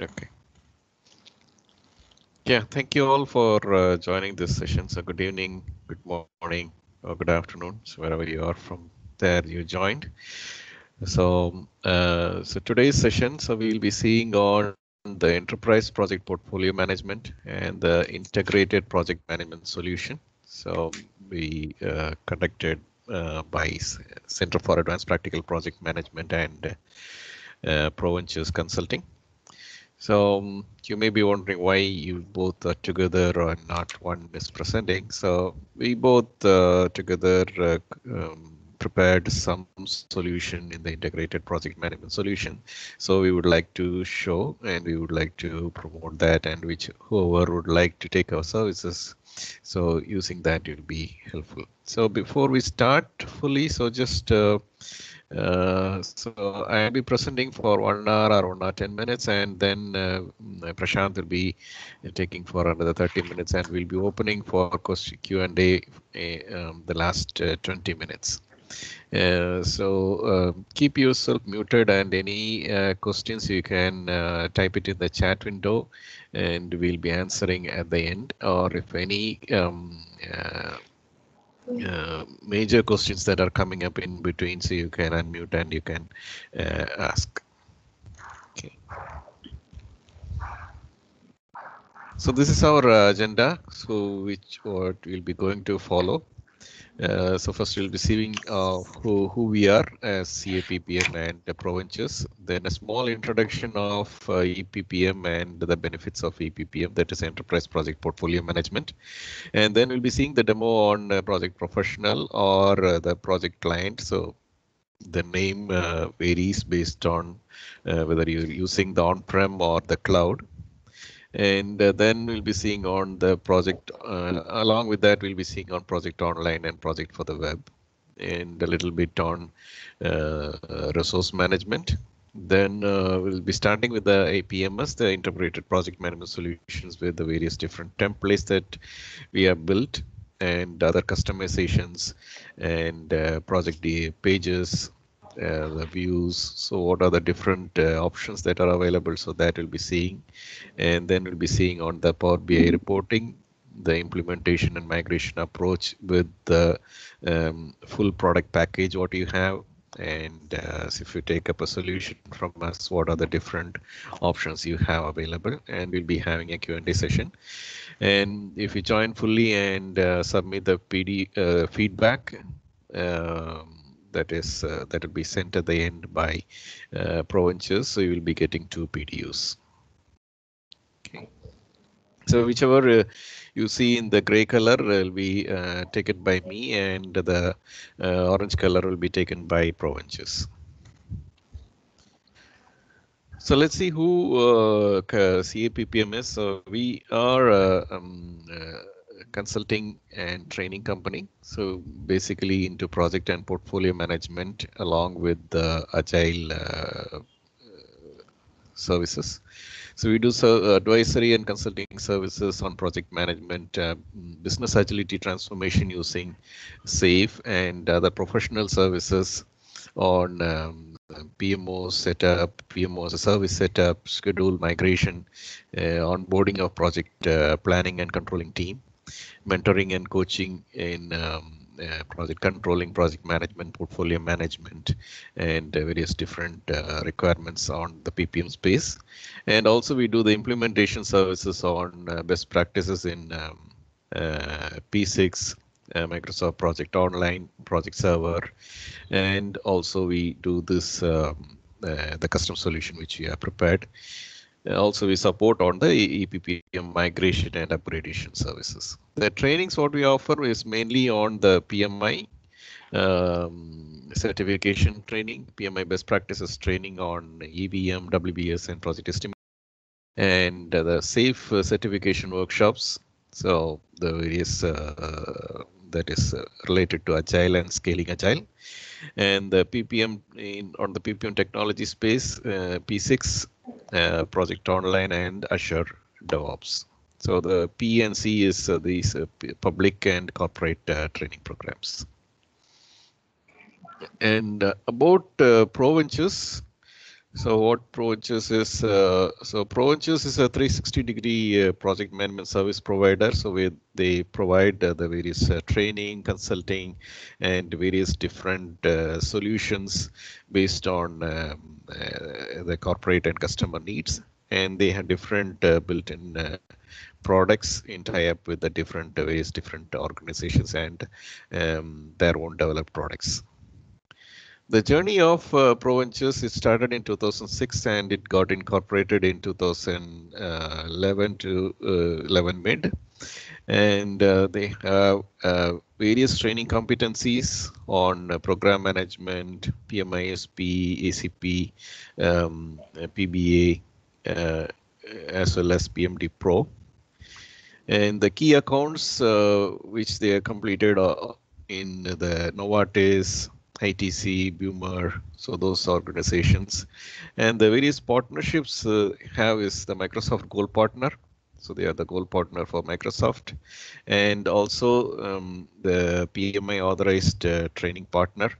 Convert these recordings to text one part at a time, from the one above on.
Okay. Yeah, thank you all for uh, joining this session. So good evening, good morning, or good afternoon, so wherever you are from there you joined. So, uh, so today's session, so we will be seeing on the enterprise project portfolio management and the integrated project management solution. So we uh, conducted uh, by Center for Advanced Practical Project Management and uh, Consulting. So um, you may be wondering why you both are together or not one is presenting. So we both uh, together uh, um, prepared some solution in the integrated project management solution. So we would like to show and we would like to promote that and which whoever would like to take our services. So using that will be helpful. So before we start fully, so just uh, uh, so I'll be presenting for one hour or one hour 10 minutes and then uh, Prashanth will be taking for another 30 minutes and we'll be opening for Q&A um, the last uh, 20 minutes. Uh, so uh, keep yourself muted and any questions you can type it in the chat window and we'll be answering at the end or if any um, uh, major questions that are coming up in between so you can unmute and you can uh, ask. Okay. So this is our agenda, so which what we'll be going to follow. Uh, so first we'll be seeing uh, who, who we are as CAPPM and the ProVentures, then a small introduction of uh, EPPM and the benefits of EPPM, that is Enterprise Project Portfolio Management. And then we'll be seeing the demo on uh, Project Professional or uh, the project client. So the name uh, varies based on whether you're using the on-prem or the cloud and uh, then we'll be seeing on the project uh, along with that we'll be seeing on project online and project for the web and a little bit on uh, resource management. Then uh, we'll be starting with the IPMS, the integrated project management solutions with the various different templates that we have built and other customizations and uh, project pages uh, the views. So what are the different uh, options that are available? So that we'll be seeing, and then we'll be seeing on the Power BI reporting, the implementation and migration approach with the um, full product package, what you have. And uh, so if you take up a solution from us, what are the different options you have available? And we'll be having a Q&A session. And if you join fully and uh, submit the PD uh, feedback, um, that is uh, that will be sent at the end by uh, ProVentures. So you will be getting two PDUs. Okay. So whichever uh, you see in the gray color will be uh, taken by me and the uh, orange color will be taken by ProVentures. So let's see who uh, CAPPM is. We are uh, um, uh, consulting and training company. So basically into project and portfolio management along with the agile uh, services. So we do so advisory and consulting services on project management, uh, business agility transformation using SAFe and other professional services on um, PMO setup, PMO as a service setup, schedule migration, uh, onboarding of project uh, planning and controlling team mentoring and coaching in um, uh, project controlling, project management, portfolio management, and uh, various different uh, requirements on the PPM space. And also we do the implementation services on uh, best practices in um, uh, P6, uh, Microsoft Project Online, Project Server, and also we do this um, the custom solution which we have prepared. Also, we support on the EPPM migration and upgradation services. The trainings what we offer is mainly on the PMI um, certification training, PMI best practices training on EVM, WBS, and project estimate, and uh, the SAFe certification workshops. So the various uh, that is uh, related to agile and scaling agile and the ppm in on the ppm technology space uh, p6 uh, project online and azure devops. So the p and c is uh, these uh, public and corporate uh, training programs. And about ProVentures So what ProVentures is, uh, so ProVentures is a 360 degree uh, project management service provider. So we, they provide uh, the various uh, training, consulting, and various different uh, solutions based on um, uh, the corporate and customer needs. And they have different built-in products in tie-up with the different various different organizations and um, their own developed products. The journey of uh, ProVentures started in 2006 and it got incorporated in 2011 to uh, 11 mid. And uh, they have uh, various training competencies on uh, program management, PMI-SP, ACP, um, PBA, uh, as well as PMD Pro. And the key accounts which they completed in the Novartis, ITC, Bumur, so those organizations. And the various partnerships uh, have is the Microsoft Gold Partner. So they are the gold partner for Microsoft and also um, the PMI authorized uh, training partner.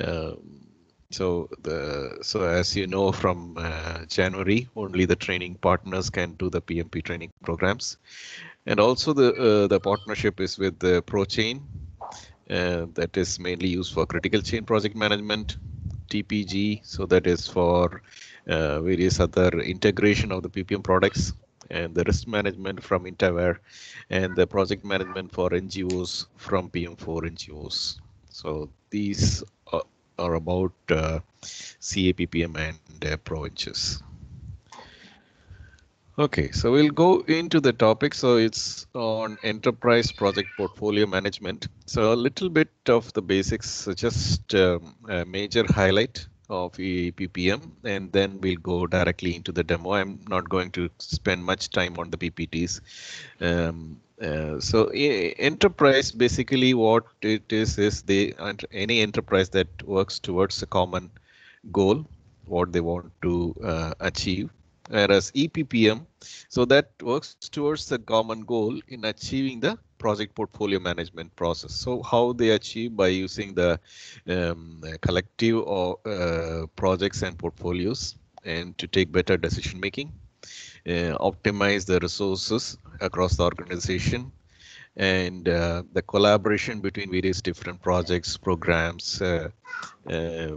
Um, so the so as you know from uh, January, only the training partners can do the PMP training programs. And also the uh, the partnership is with the ProChain, uh, that is mainly used for critical chain project management, TPG, so that is for uh, various other integration of the PPM products and the risk management from Intaver and the project management for NGOs from PM4 NGOs. So these are, are about uh, CAPPM and uh, ProVentures. Okay, so we'll go into the topic. So it's on enterprise project portfolio management. So a little bit of the basics, just um, a major highlight of EPPM, and then we'll go directly into the demo. I'm not going to spend much time on the PPTs. Um, uh, so enterprise, basically what it is, is they any enterprise that works towards a common goal, what they want to uh, achieve whereas EPPM, so that works towards the common goal in achieving the project portfolio management process. So how they achieve by using the um, collective or uh, projects and portfolios and to take better decision making, uh, optimize the resources across the organization, and uh, the collaboration between various different projects, programs, uh, uh,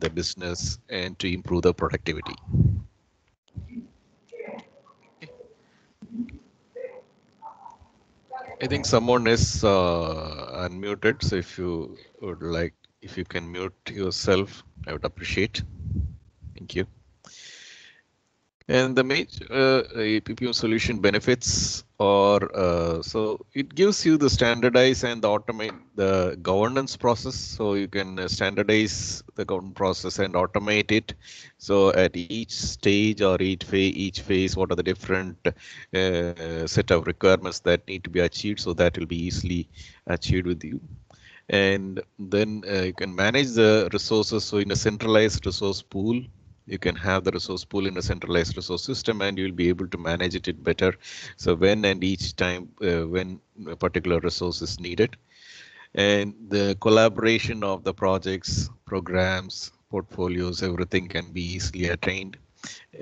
the business, and to improve the productivity. I think someone is uh, unmuted. So if you would like, if you can mute yourself, I would appreciate. Thank you. And the major uh, PPM solution benefits are uh, so it gives you the standardize and the automate the governance process. So you can standardize the governance process and automate it. So at each stage or each phase, each phase, what are the different uh, set of requirements that need to be achieved? So that will be easily achieved with you and then uh, you can manage the resources so in a centralized resource pool you can have the resource pool in a centralized resource system and you'll be able to manage it better. So when and each time uh, when a particular resource is needed. And the collaboration of the projects, programs, portfolios, everything can be easily attained.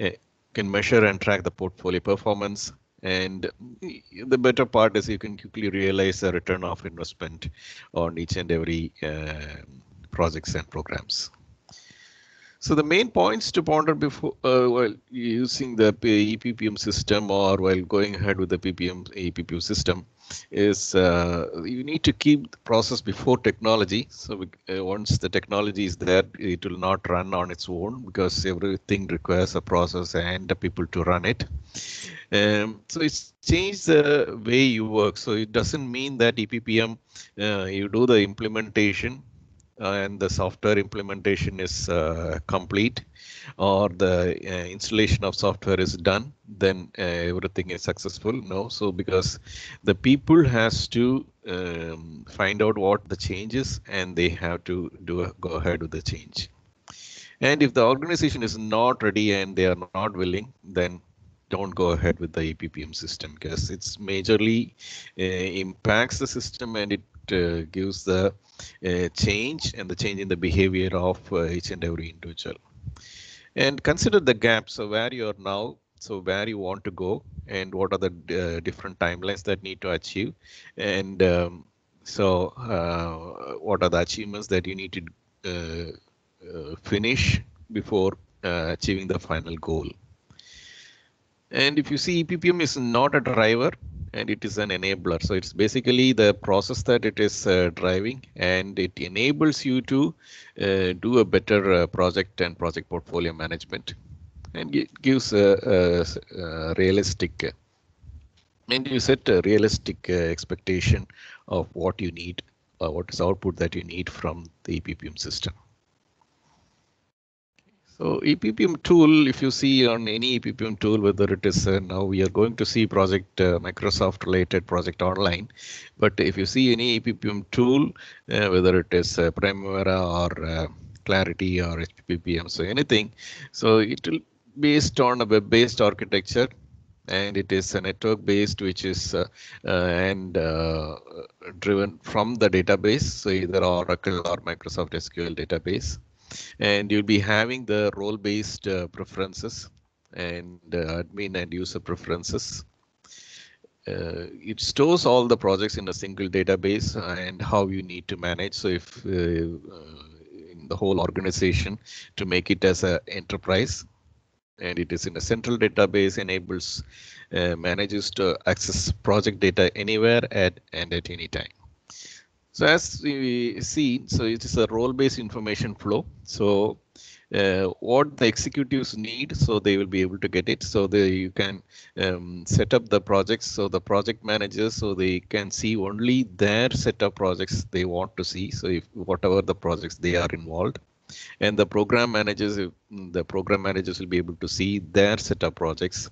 Uh, can measure and track the portfolio performance. And the better part is you can quickly realize the return of investment on each and every uh, projects and programs. So the main points to ponder before uh, while using the EPPM system or while going ahead with the PPM EPPM system is uh, you need to keep the process before technology. So we, uh, once the technology is there, it will not run on its own because everything requires a process and the people to run it. Um, so it's changed the way you work. So it doesn't mean that EPPM, uh, you do the implementation and the software implementation is uh, complete or the uh, installation of software is done, then everything is successful. No, so because the people has to um, find out what the change is and they have to do a, go ahead with the change. And if the organization is not ready and they are not willing, then don't go ahead with the EPPM system because it's majorly uh, impacts the system and it uh, gives the uh, change and the change in the behavior of uh, each and every individual. and consider the gap. So where you are now, so where you want to go and what are the uh, different timelines that need to achieve. And um, so uh, what are the achievements that you need to uh, uh finish before uh, achieving the final goal. And if you see EPPM is not a driver and it is an enabler. So it's basically the process that it is uh, driving and it enables you to uh, do a better uh, project and project portfolio management and it gives a, a, a realistic and you set a realistic uh, expectation of what you need, uh, what is output that you need from the EPPM system. So EPPM tool, if you see on any EPPM tool, whether it is uh, now we are going to see project uh, Microsoft related project online, but if you see any EPPM tool, uh, whether it is uh, Primavera or uh, Clarity or HPPM, so anything, so it will based on a web-based architecture and it is a network based which is uh, uh, and uh, driven from the database so either oracle or microsoft sql database and you'll be having the role-based uh, preferences and uh, admin and user preferences. Uh, it stores all the projects in a single database and how you need to manage. So if uh, in the whole organization to make it as an enterprise and it is in a central database enables uh, managers to access project data anywhere at and at any time. So as we see, so it is a role-based information flow. So uh, what the executives need, so they will be able to get it. So they, you can um, set up the projects. So the project managers, so they can see only their set of projects they want to see. So if whatever the projects they are involved, and the program managers, the program managers will be able to see their set of projects,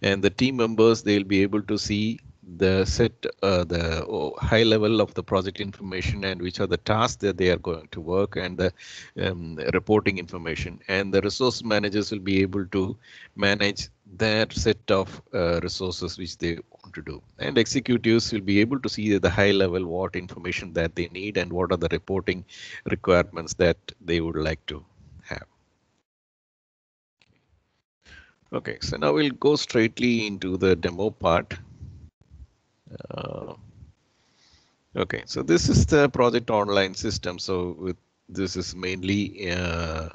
and the team members they'll be able to see the set uh, the oh, high level of the project information and which are the tasks that they are going to work and the um, reporting information and the resource managers will be able to manage their set of uh, resources which they want to do and executives will be able to see the high level what information that they need and what are the reporting requirements that they would like to have. Okay, so now we'll go straightly into the demo part. Uh, okay, so this is the project online system. So with this is mainly uh,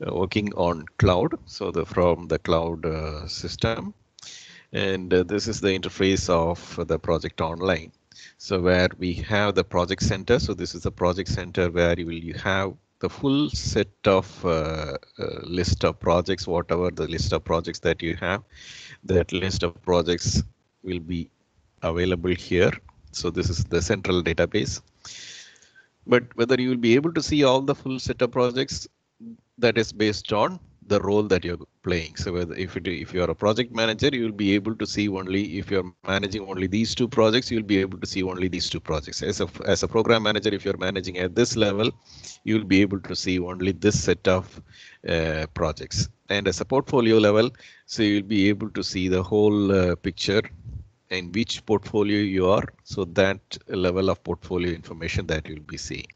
working on cloud. So the from the cloud uh, system. And uh, this is the interface of the project online. So where we have the project center. So this is the project center where you will you have the full set of uh, uh, list of projects, whatever the list of projects that you have, that list of projects will be available here. So this is the central database. But whether you will be able to see all the full set of projects that is based on the role that you're playing. So whether if it, if you're a project manager, you will be able to see only if you're managing only these two projects, you'll be able to see only these two projects. As a as a program manager, if you're managing at this level, you'll be able to see only this set of uh, projects. And as a portfolio level, so you'll be able to see the whole uh, picture in which portfolio you are. So that level of portfolio information that you'll be seeing.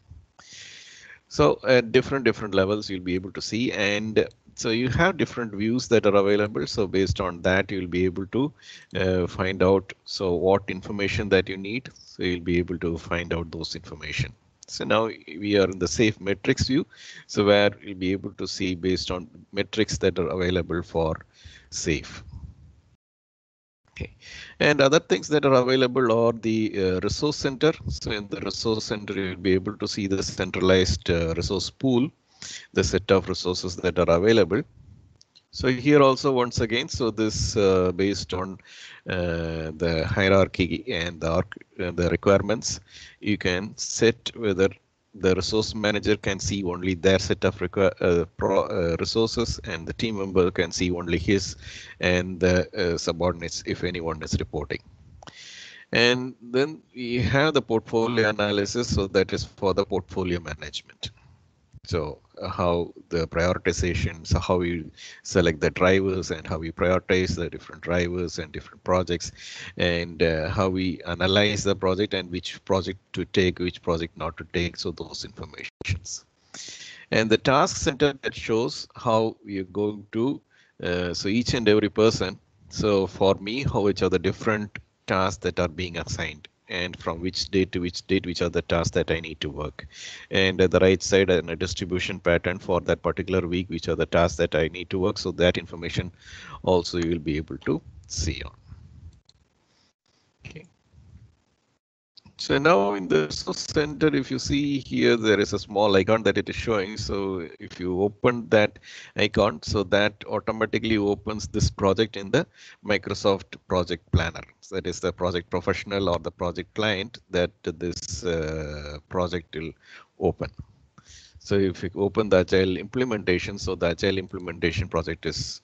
So at different different levels you'll be able to see and so you have different views that are available. So based on that you'll be able to uh, find out so what information that you need. So you'll be able to find out those information. So now we are in the SAFe metrics view. So where you'll be able to see based on metrics that are available for SAFe. Okay, and other things that are available are the uh, resource center. So in the resource center, you'll be able to see the centralized uh, resource pool, the set of resources that are available. So here also once again, so this uh, based on uh, the hierarchy and the, uh, the requirements, you can set whether the resource manager can see only their set of uh, pro, uh, resources and the team member can see only his and the uh, subordinates if anyone is reporting. And then we have the portfolio analysis. So that is for the portfolio management. So how the prioritization, so how you select the drivers and how we prioritize the different drivers and different projects and uh, how we analyze the project and which project to take, which project not to take. So those informations. And the task center that shows how are going to, uh, so each and every person. So for me, how which are the different tasks that are being assigned and from which date to which date, which are the tasks that I need to work. And at the right side, and a distribution pattern for that particular week, which are the tasks that I need to work. So that information also you will be able to see on. So now in the center, if you see here, there is a small icon that it is showing. So if you open that icon, so that automatically opens this project in the Microsoft Project Planner. So that is the project professional or the project client that this uh, project will open. So if you open the Agile implementation, so the Agile implementation project is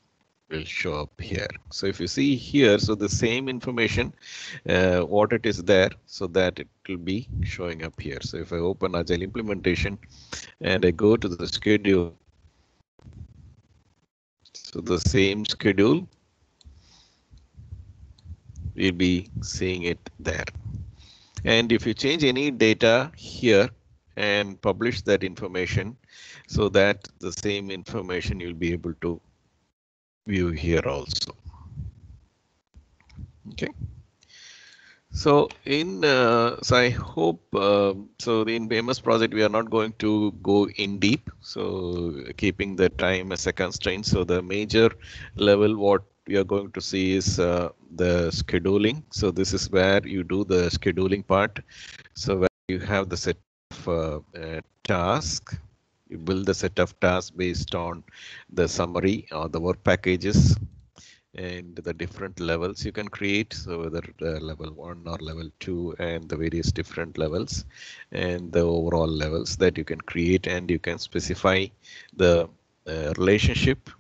will show up here. So if you see here, so the same information, uh, what it is there, so that it will be showing up here. So if I open Agile implementation and I go to the schedule, so the same schedule, we'll be seeing it there. And if you change any data here and publish that information so that the same information you'll be able to view here also. Okay. So in uh, so I hope uh, so in BMS project we are not going to go in deep. So keeping the time as a constraint. So the major level what we are going to see is uh, the scheduling. So this is where you do the scheduling part. So where you have the set of uh, uh, task you build the set of tasks based on the summary or the work packages and the different levels you can create. So whether uh, level one or level two and the various different levels and the overall levels that you can create. And you can specify the uh, relationship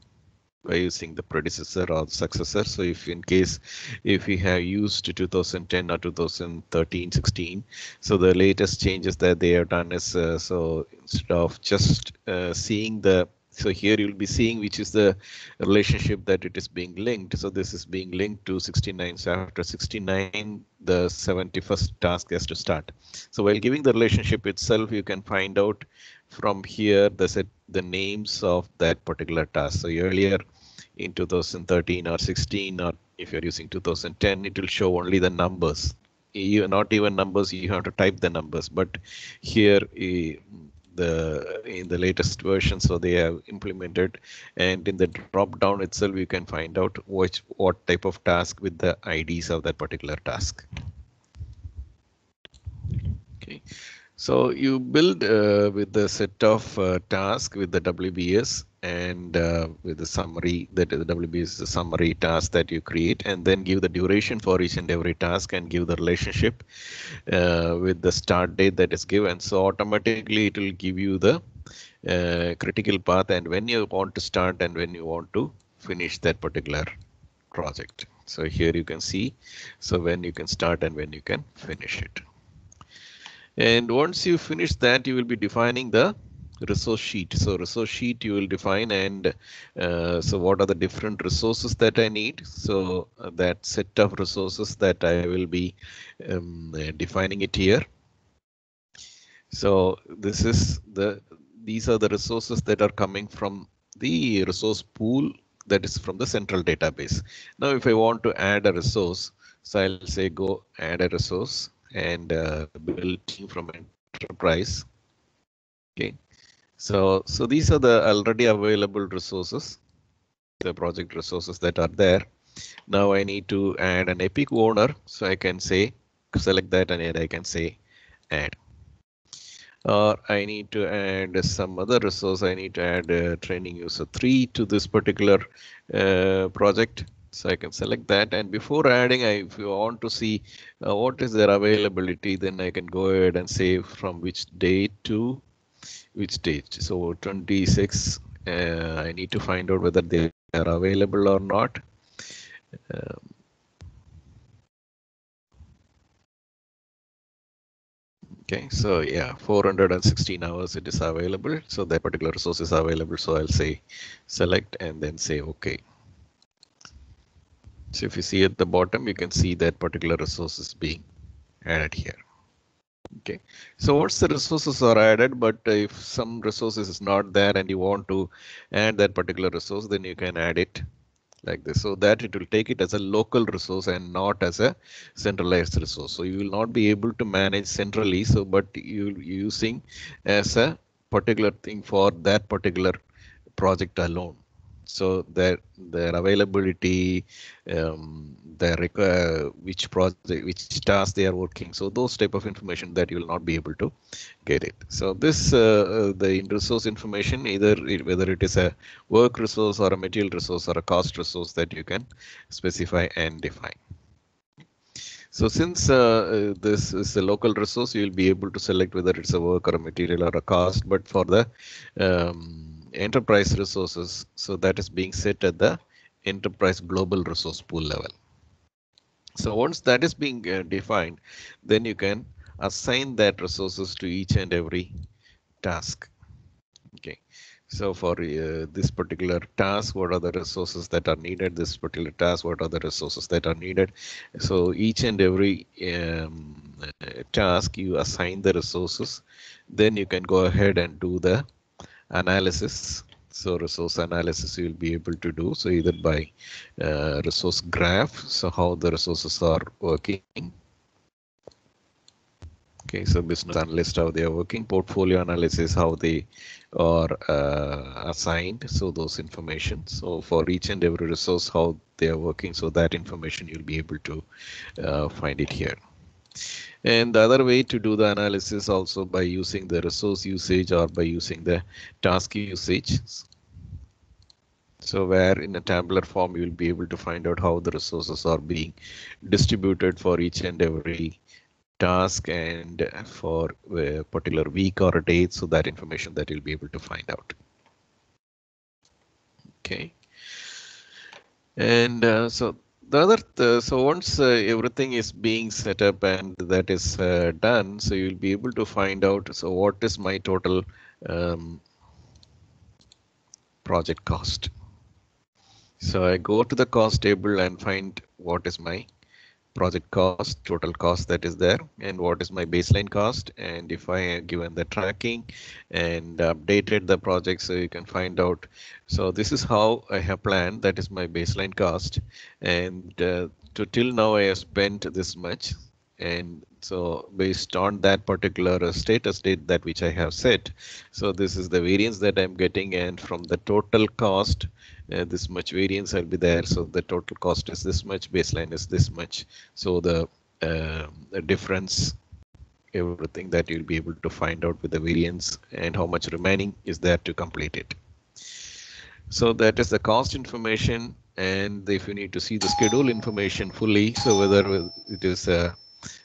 by using the predecessor or successor. So if in case if we have used 2010 or 2013, 16, so the latest changes that they have done is uh, so instead of just uh, seeing the so here you'll be seeing which is the relationship that it is being linked. So this is being linked to 69. So after 69, the 71st task has to start. So while giving the relationship itself, you can find out from here the set the names of that particular task. So earlier in 2013 or 16 or if you're using 2010 it will show only the numbers. You not even numbers you have to type the numbers. But here eh, the in the latest version so they have implemented and in the drop down itself you can find out which what type of task with the IDs of that particular task. Okay so you build uh, with the set of uh, task with the WBS and uh, with the summary that the WBS is the summary task that you create and then give the duration for each and every task and give the relationship uh, with the start date that is given. So automatically it will give you the uh, critical path and when you want to start and when you want to finish that particular project. So here you can see so when you can start and when you can finish it. And once you finish that, you will be defining the resource sheet. So resource sheet you will define and uh, so what are the different resources that I need. So uh, that set of resources that I will be um, uh, defining it here. So this is the these are the resources that are coming from the resource pool that is from the central database. Now if I want to add a resource, so I'll say go add a resource and uh, build team from enterprise. Okay, so so these are the already available resources, the project resources that are there. Now I need to add an Epic owner, so I can say select that and I can say add. Or I need to add some other resource. I need to add uh, training user three to this particular uh, project. So I can select that and before adding, I, if you want to see uh, what is their availability, then I can go ahead and say from which date to which date. So 26, uh, I need to find out whether they are available or not. Um, Okay, so yeah, 416 hours it is available. So that particular resource is available. So I'll say select and then say OK. So if you see at the bottom, you can see that particular resource is being added here. Okay, so once the resources are added, but if some resources is not there and you want to add that particular resource, then you can add it like this so that it will take it as a local resource and not as a centralized resource. So you will not be able to manage centrally. So but you using as a particular thing for that particular project alone so their their availability um, their uh, which project which task they are working so those type of information that you will not be able to get it so this uh, uh the resource information either it, whether it is a work resource or a material resource or a cost resource that you can specify and define so since uh, uh this is a local resource, you will be able to select whether it's a work or a material or a cost. But for the um, enterprise resources. So that is being set at the enterprise global resource pool level. So once that is being uh, defined, then you can assign that resources to each and every task. Okay. So for uh, this particular task, what are the resources that are needed? This particular task, what are the resources that are needed? So each and every um, task, you assign the resources. Then you can go ahead and do the analysis. So resource analysis you will be able to do. So either by uh, resource graph, so how the resources are working. Okay, so business analyst how they are working, portfolio analysis how they are uh, assigned. So those information. So for each and every resource how they are working. So that information you'll be able to uh, find it here. And the other way to do the analysis also by using the resource usage or by using the task usage. So where in a tabular form, you will be able to find out how the resources are being distributed for each and every task and for a particular week or a date. So that information that you'll be able to find out. Okay. And uh, so the other th so once uh, everything is being set up and that is uh, done so you'll be able to find out so what is my total um, project cost. So I go to the cost table and find what is my project cost, total cost that is there, and what is my baseline cost. And if I have given the tracking and updated the project so you can find out. So this is how I have planned. That is my baseline cost. And uh, to till now I have spent this much. And so based on that particular status date that which I have set. So this is the variance that I'm getting and from the total cost uh, this much variance will be there. So the total cost is this much, baseline is this much. So the, uh, the difference, everything that you'll be able to find out with the variance and how much remaining is there to complete it. So that is the cost information. And if you need to see the schedule information fully, so whether it is a,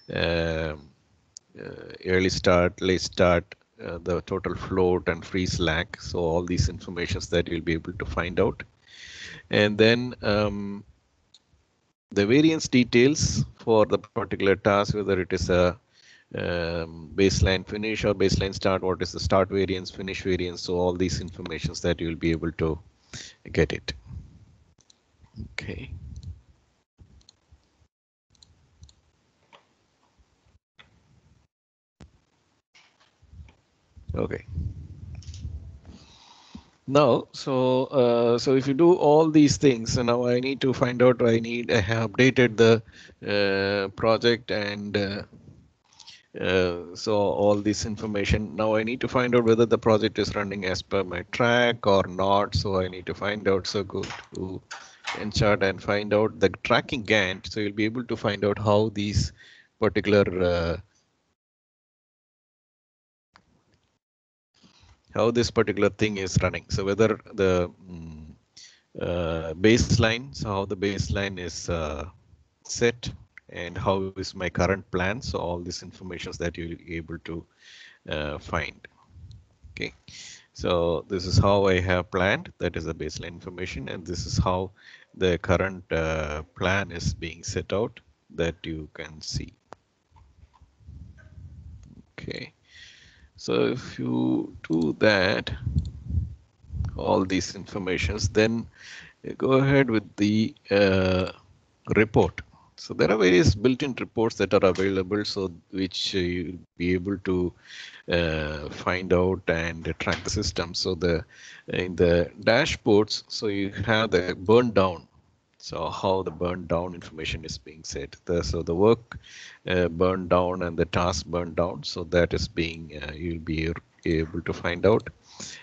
a, a early start, late start, uh, the total float and free slack. So all these informations that you'll be able to find out. And then um, the variance details for the particular task, whether it is a um, baseline finish or baseline start, what is the start variance, finish variance. So all these informations that you'll be able to get it. Okay. Okay. Now, so uh, so if you do all these things, so now I need to find out. I need I have updated the uh, project and uh, uh, so all this information. Now I need to find out whether the project is running as per my track or not. So I need to find out. So go to Gantt and find out the tracking Gantt. So you'll be able to find out how these particular how this particular thing is running. So whether the um, uh, baseline, so how the baseline is uh, set and how is my current plan. So all these informations that you'll be able to uh, find. Okay, so this is how I have planned. That is the baseline information, and this is how the current uh, plan is being set out that you can see. Okay. So if you do that, all these informations, then go ahead with the uh, report. So there are various built-in reports that are available, so which you'll be able to uh, find out and track the system. So the in the dashboards, so you have the burn down. So how the burn down information is being set. The, so the work uh, burned down and the task burned down. So that is being uh, you'll be able to find out.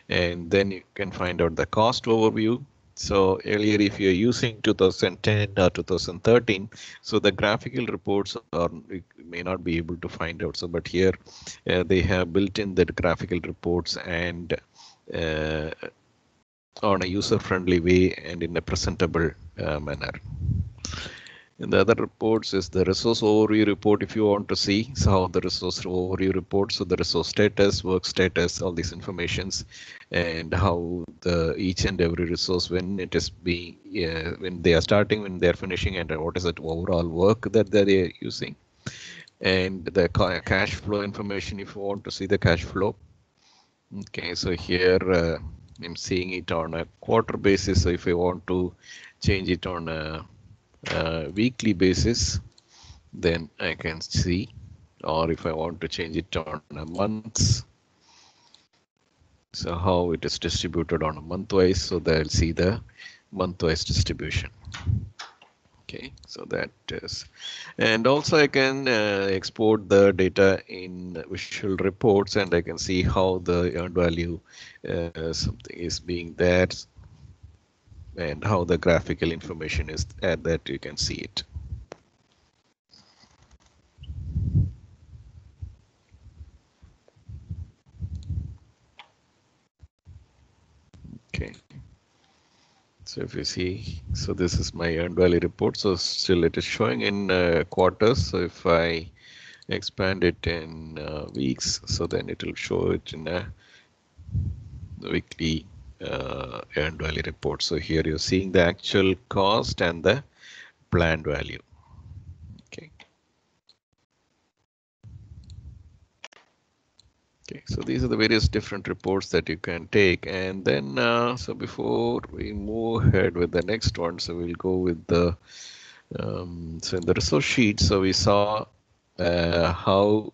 And then you can find out the cost overview so earlier, if you're using 2010 or 2013, so the graphical reports are may not be able to find out. So, but here uh, they have built in the graphical reports and uh, on a user-friendly way and in a presentable uh, manner. And the other reports is the resource overview report if you want to see so how the resource overview report, so the resource status, work status, all these informations, and how the each and every resource when it is being uh, when they are starting, when they are finishing, and what is the overall work that they are using, and the cash flow information if you want to see the cash flow. Okay, so here uh, I'm seeing it on a quarter basis. So if I want to change it on a uh, weekly basis, then I can see, or if I want to change it on a month, so how it is distributed on a month-wise, so they'll see the month-wise distribution. Okay, so that is, and also I can uh, export the data in visual reports and I can see how the earned value uh, something is being there and how the graphical information is at that you can see it. So if you see, so this is my earned value report. So still it is showing in uh, quarters. So if I expand it in uh, weeks, so then it will show it in a weekly uh, earned value report. So here you're seeing the actual cost and the planned value. Okay, so these are the various different reports that you can take. And then, uh, so before we move ahead with the next one, so we'll go with the, um, so in the resource sheet, so we saw uh, how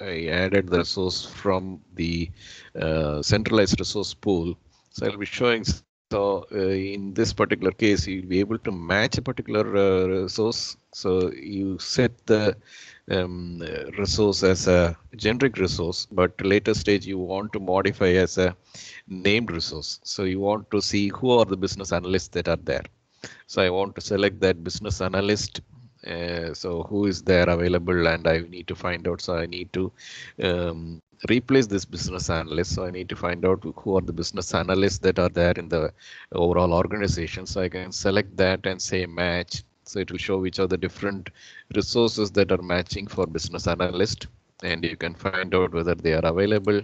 I added the resource from the uh, centralized resource pool so I'll be showing. So uh, in this particular case, you'll be able to match a particular uh, resource. So you set the um, resource as a generic resource, but later stage you want to modify as a named resource. So you want to see who are the business analysts that are there. So I want to select that business analyst uh, so who is there available and I need to find out. So I need to um, replace this business analyst. So I need to find out who are the business analysts that are there in the overall organization. So I can select that and say match. So it will show which are the different resources that are matching for business analyst. And you can find out whether they are available.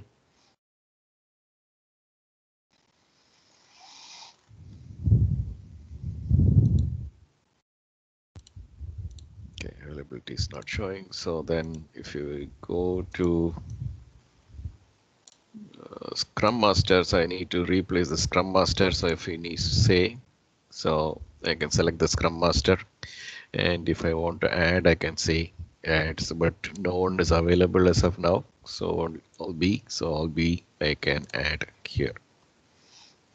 Okay, availability is not showing. So then if you go to uh, Scrum Masters, I need to replace the Scrum Master. So if we need to say, so I can select the Scrum Master. And if I want to add, I can say add, but no one is available as of now. So I'll be, so I'll be, I can add here.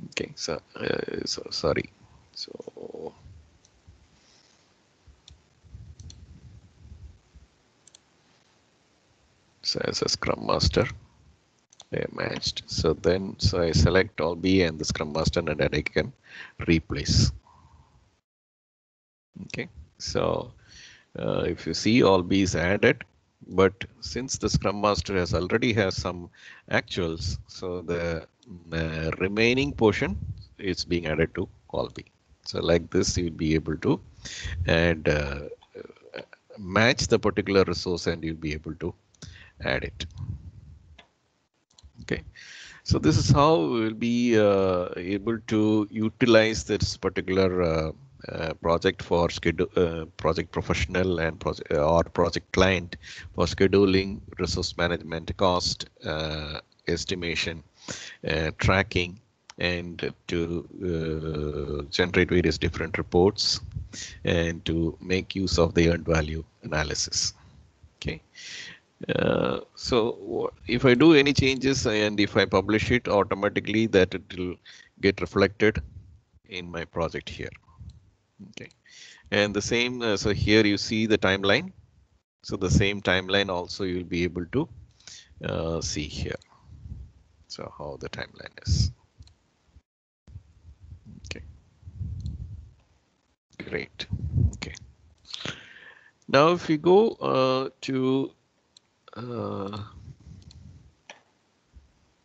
Okay, so, uh, so sorry. So so as a scrum master they matched. So then, so I select Olby and the Scrum Master and then I can replace. Okay, so uh, if you see Olby is added, but since the Scrum Master has already has some actuals, so the uh, remaining portion is being added to Olby. So like this, you'll be able to and uh, match the particular resource and you'll be able to add it. Okay, so this is how we'll be uh, able to utilize this particular uh, project for schedule uh, project professional and project uh, or project client for scheduling, resource management, cost uh, estimation, tracking, and to generate various different reports and to make use of the earned value analysis. Okay. Uh, so if I do any changes and if I publish it automatically that it will get reflected in my project here. Okay. And the same, uh, so here you see the timeline. So the same timeline also you'll be able to uh, see here. So how the timeline is. Okay. Great. Okay. Now if we go uh, to uh,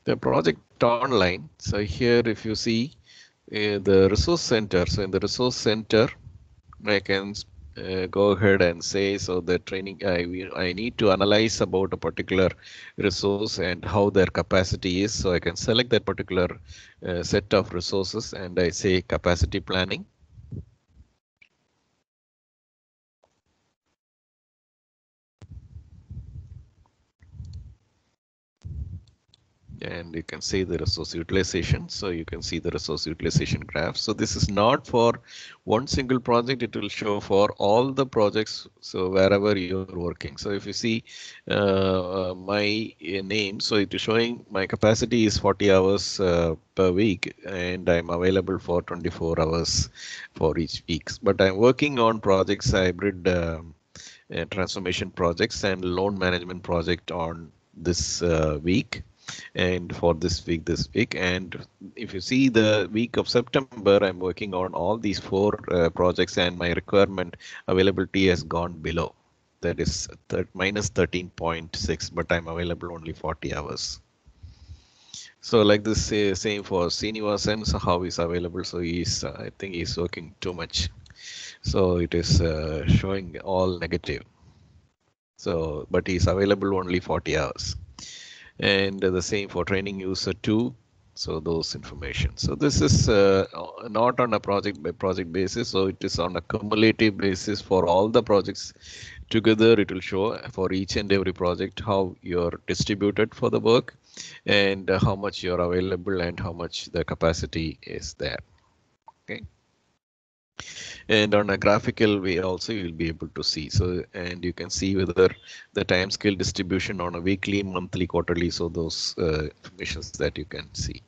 the project online. So here if you see uh, the resource center, so in the resource center, I can uh, go ahead and say so the training I, I need to analyze about a particular resource and how their capacity is. So I can select that particular uh, set of resources and I say capacity planning and you can see the resource utilization. So you can see the resource utilization graph. So this is not for one single project. It will show for all the projects. So wherever you're working. So if you see uh, my name, so it is showing my capacity is 40 hours uh, per week and I'm available for 24 hours for each week. But I'm working on projects hybrid uh, uh, transformation projects and loan management project on this uh, week and for this week this week. And if you see the week of September I'm working on all these four uh, projects and my requirement availability has gone below. That is minus 13.6 but I'm available only 40 hours. So like this uh, same for Srinivasan so how is available. So he's uh, I think he's working too much. So it is uh, showing all negative. So but he's available only 40 hours and the same for training user two. So those information. So this is uh, not on a project by project basis. So it is on a cumulative basis for all the projects together. It will show for each and every project how you're distributed for the work and how much you're available and how much the capacity is there. Okay and on a graphical way also you'll be able to see. So and you can see whether the time scale distribution on a weekly monthly quarterly so those uh, informations that you can see.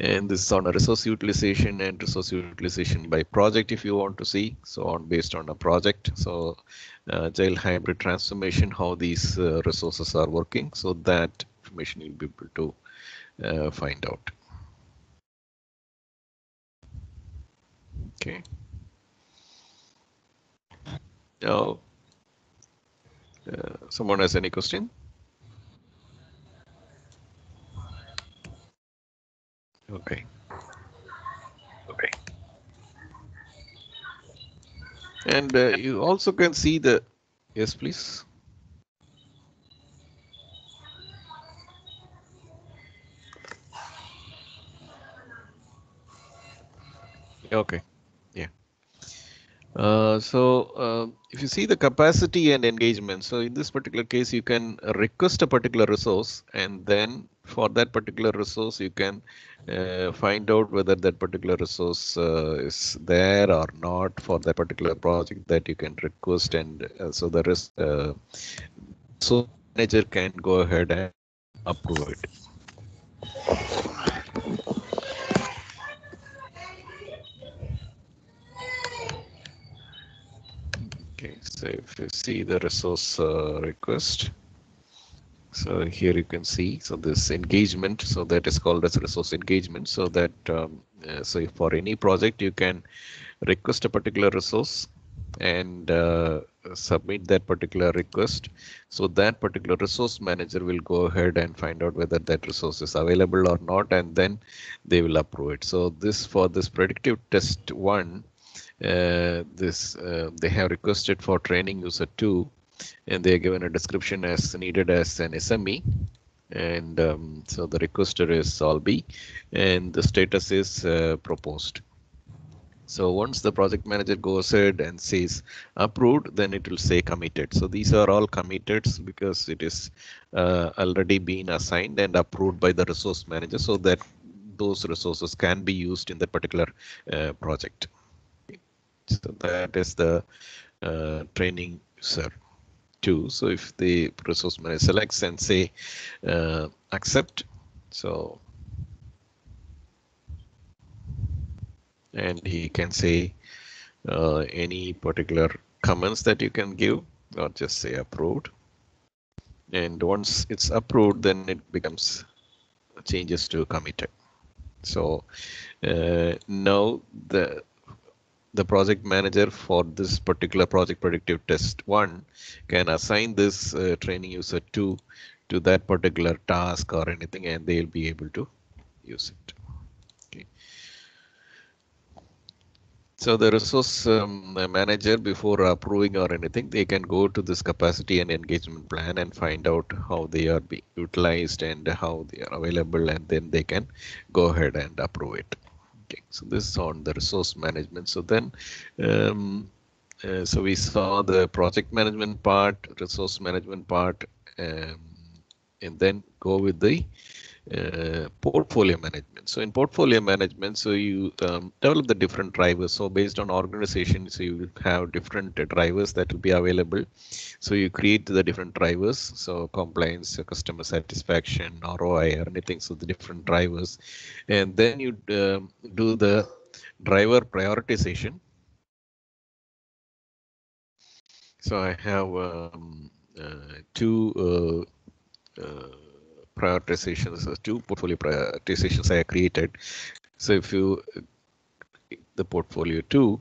And this is on a resource utilization and resource utilization by project if you want to see. So on based on a project. So uh, agile hybrid transformation how these uh, resources are working. So that information you'll be able to uh, find out. Okay now, uh, someone has any question? Okay. Okay. And uh, you also can see the, yes, please. Okay. Uh, so uh, if you see the capacity and engagement, so in this particular case, you can request a particular resource and then for that particular resource, you can uh, find out whether that particular resource uh, is there or not for that particular project that you can request and uh, so the rest so manager can go ahead and approve it. Okay, so if you see the resource uh, request, so here you can see, so this engagement, so that is called as resource engagement. So that, um, uh, so for any project, you can request a particular resource and uh, submit that particular request. So that particular resource manager will go ahead and find out whether that resource is available or not, and then they will approve it. So this for this predictive test one, this uh, they have requested for training user two and they are given a description as needed as an SME and um, so the requester is Solby and the status is uh, proposed. So once the project manager goes ahead and says approved, then it will say committed. So these are all committed because it is uh, already been assigned and approved by the resource manager so that those resources can be used in that particular uh, project. So that is the uh, training user two. So if the resource manager selects and say uh, accept, so and he can say uh, any particular comments that you can give or just say approved. And once it's approved, then it becomes changes to committed. So uh, now the the project manager for this particular project predictive test one can assign this uh, training user to to that particular task or anything and they'll be able to use it. Okay. So the resource um, manager before approving or anything, they can go to this capacity and engagement plan and find out how they are being utilized and how they are available and then they can go ahead and approve it. Okay, so this is on the resource management. So then, um, uh, so we saw the project management part, resource management part, um, and then go with the uh, portfolio management. So in portfolio management, so you um, develop the different drivers. So based on organization, so you have different uh, drivers that will be available. So you create the different drivers. So compliance, customer satisfaction, ROI, or anything. So the different drivers, and then you uh, do the driver prioritization. So I have um, uh, two uh, prioritizations, uh, two portfolio prioritizations I created. So if you the portfolio two,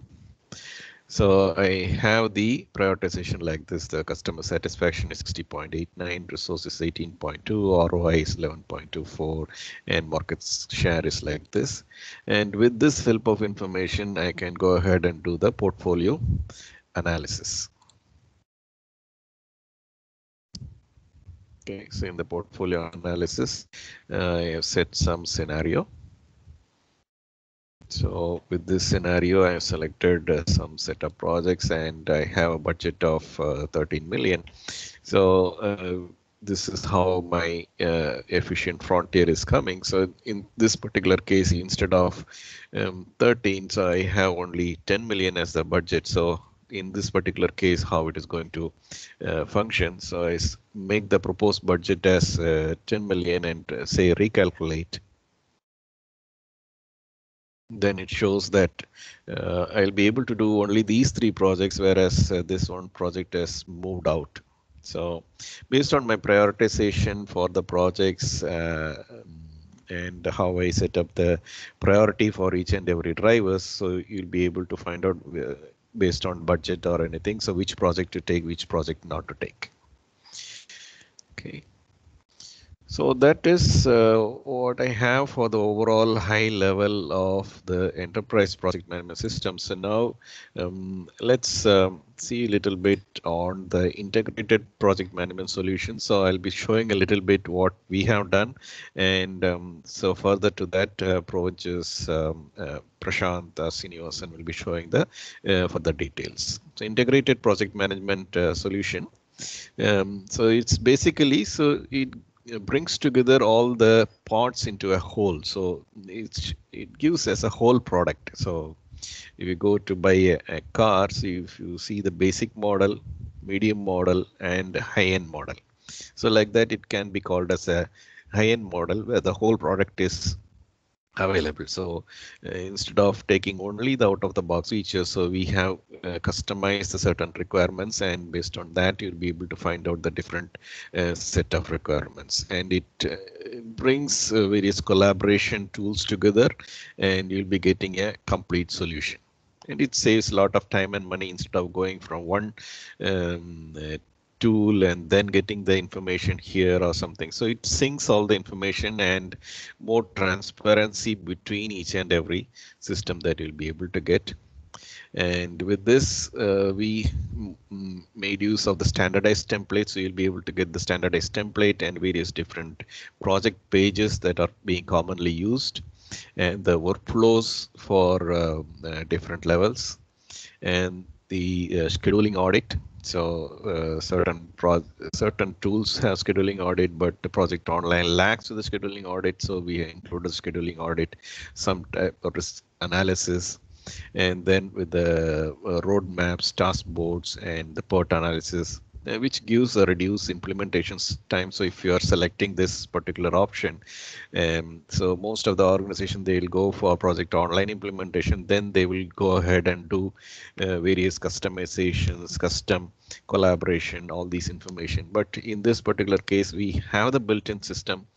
so I have the prioritization like this. The customer satisfaction is 60.89, resources 18.2, ROI is 11.24, and market share is like this. And with this help of information, I can go ahead and do the portfolio analysis. Okay, so in the portfolio analysis, uh, I have set some scenario. So with this scenario, I have selected uh, some set of projects and I have a budget of uh, 13 million. So uh, this is how my uh, efficient frontier is coming. So in this particular case, instead of um, 13, so I have only 10 million as the budget. So in this particular case how it is going to uh, function. So I make the proposed budget as uh, 10 million and uh, say recalculate. Then it shows that uh, I'll be able to do only these three projects, whereas uh, this one project has moved out. So based on my prioritization for the projects uh, and how I set up the priority for each and every drivers, so you'll be able to find out based on budget or anything. So which project to take, which project not to take. Okay. So that is uh, what I have for the overall high level of the enterprise project management system. So now um, let's um, see a little bit on the integrated project management solution. So I'll be showing a little bit what we have done. And um, so further to that, uh, ProVentures um, uh, Prashanth uh, will be showing the uh, further details. So integrated project management uh, solution. Um, so it's basically so it brings together all the parts into a whole. So it's it gives us a whole product. So if you go to buy a, a car, so if you see the basic model, medium model, and high-end model. So like that, it can be called as a high-end model where the whole product is available. So uh, instead of taking only the out of the box features, so we have uh, customized the certain requirements and based on that you'll be able to find out the different uh, set of requirements and it uh, brings uh, various collaboration tools together and you'll be getting a complete solution and it saves a lot of time and money instead of going from one um, uh, tool and then getting the information here or something. So it syncs all the information and more transparency between each and every system that you'll be able to get. And with this, uh, we made use of the standardized template. So you'll be able to get the standardized template and various different project pages that are being commonly used and the workflows for uh, uh, different levels and the uh, scheduling audit so uh, certain certain tools have scheduling audit, but the project online lacks the scheduling audit. So we include included scheduling audit, some type of risk analysis, and then with the uh, roadmaps, task boards, and the PERT analysis, which gives a reduced implementation time. So if you are selecting this particular option, um, so most of the organization they'll go for project online implementation, then they will go ahead and do uh, various customizations, custom collaboration, all these information. But in this particular case, we have the built-in system,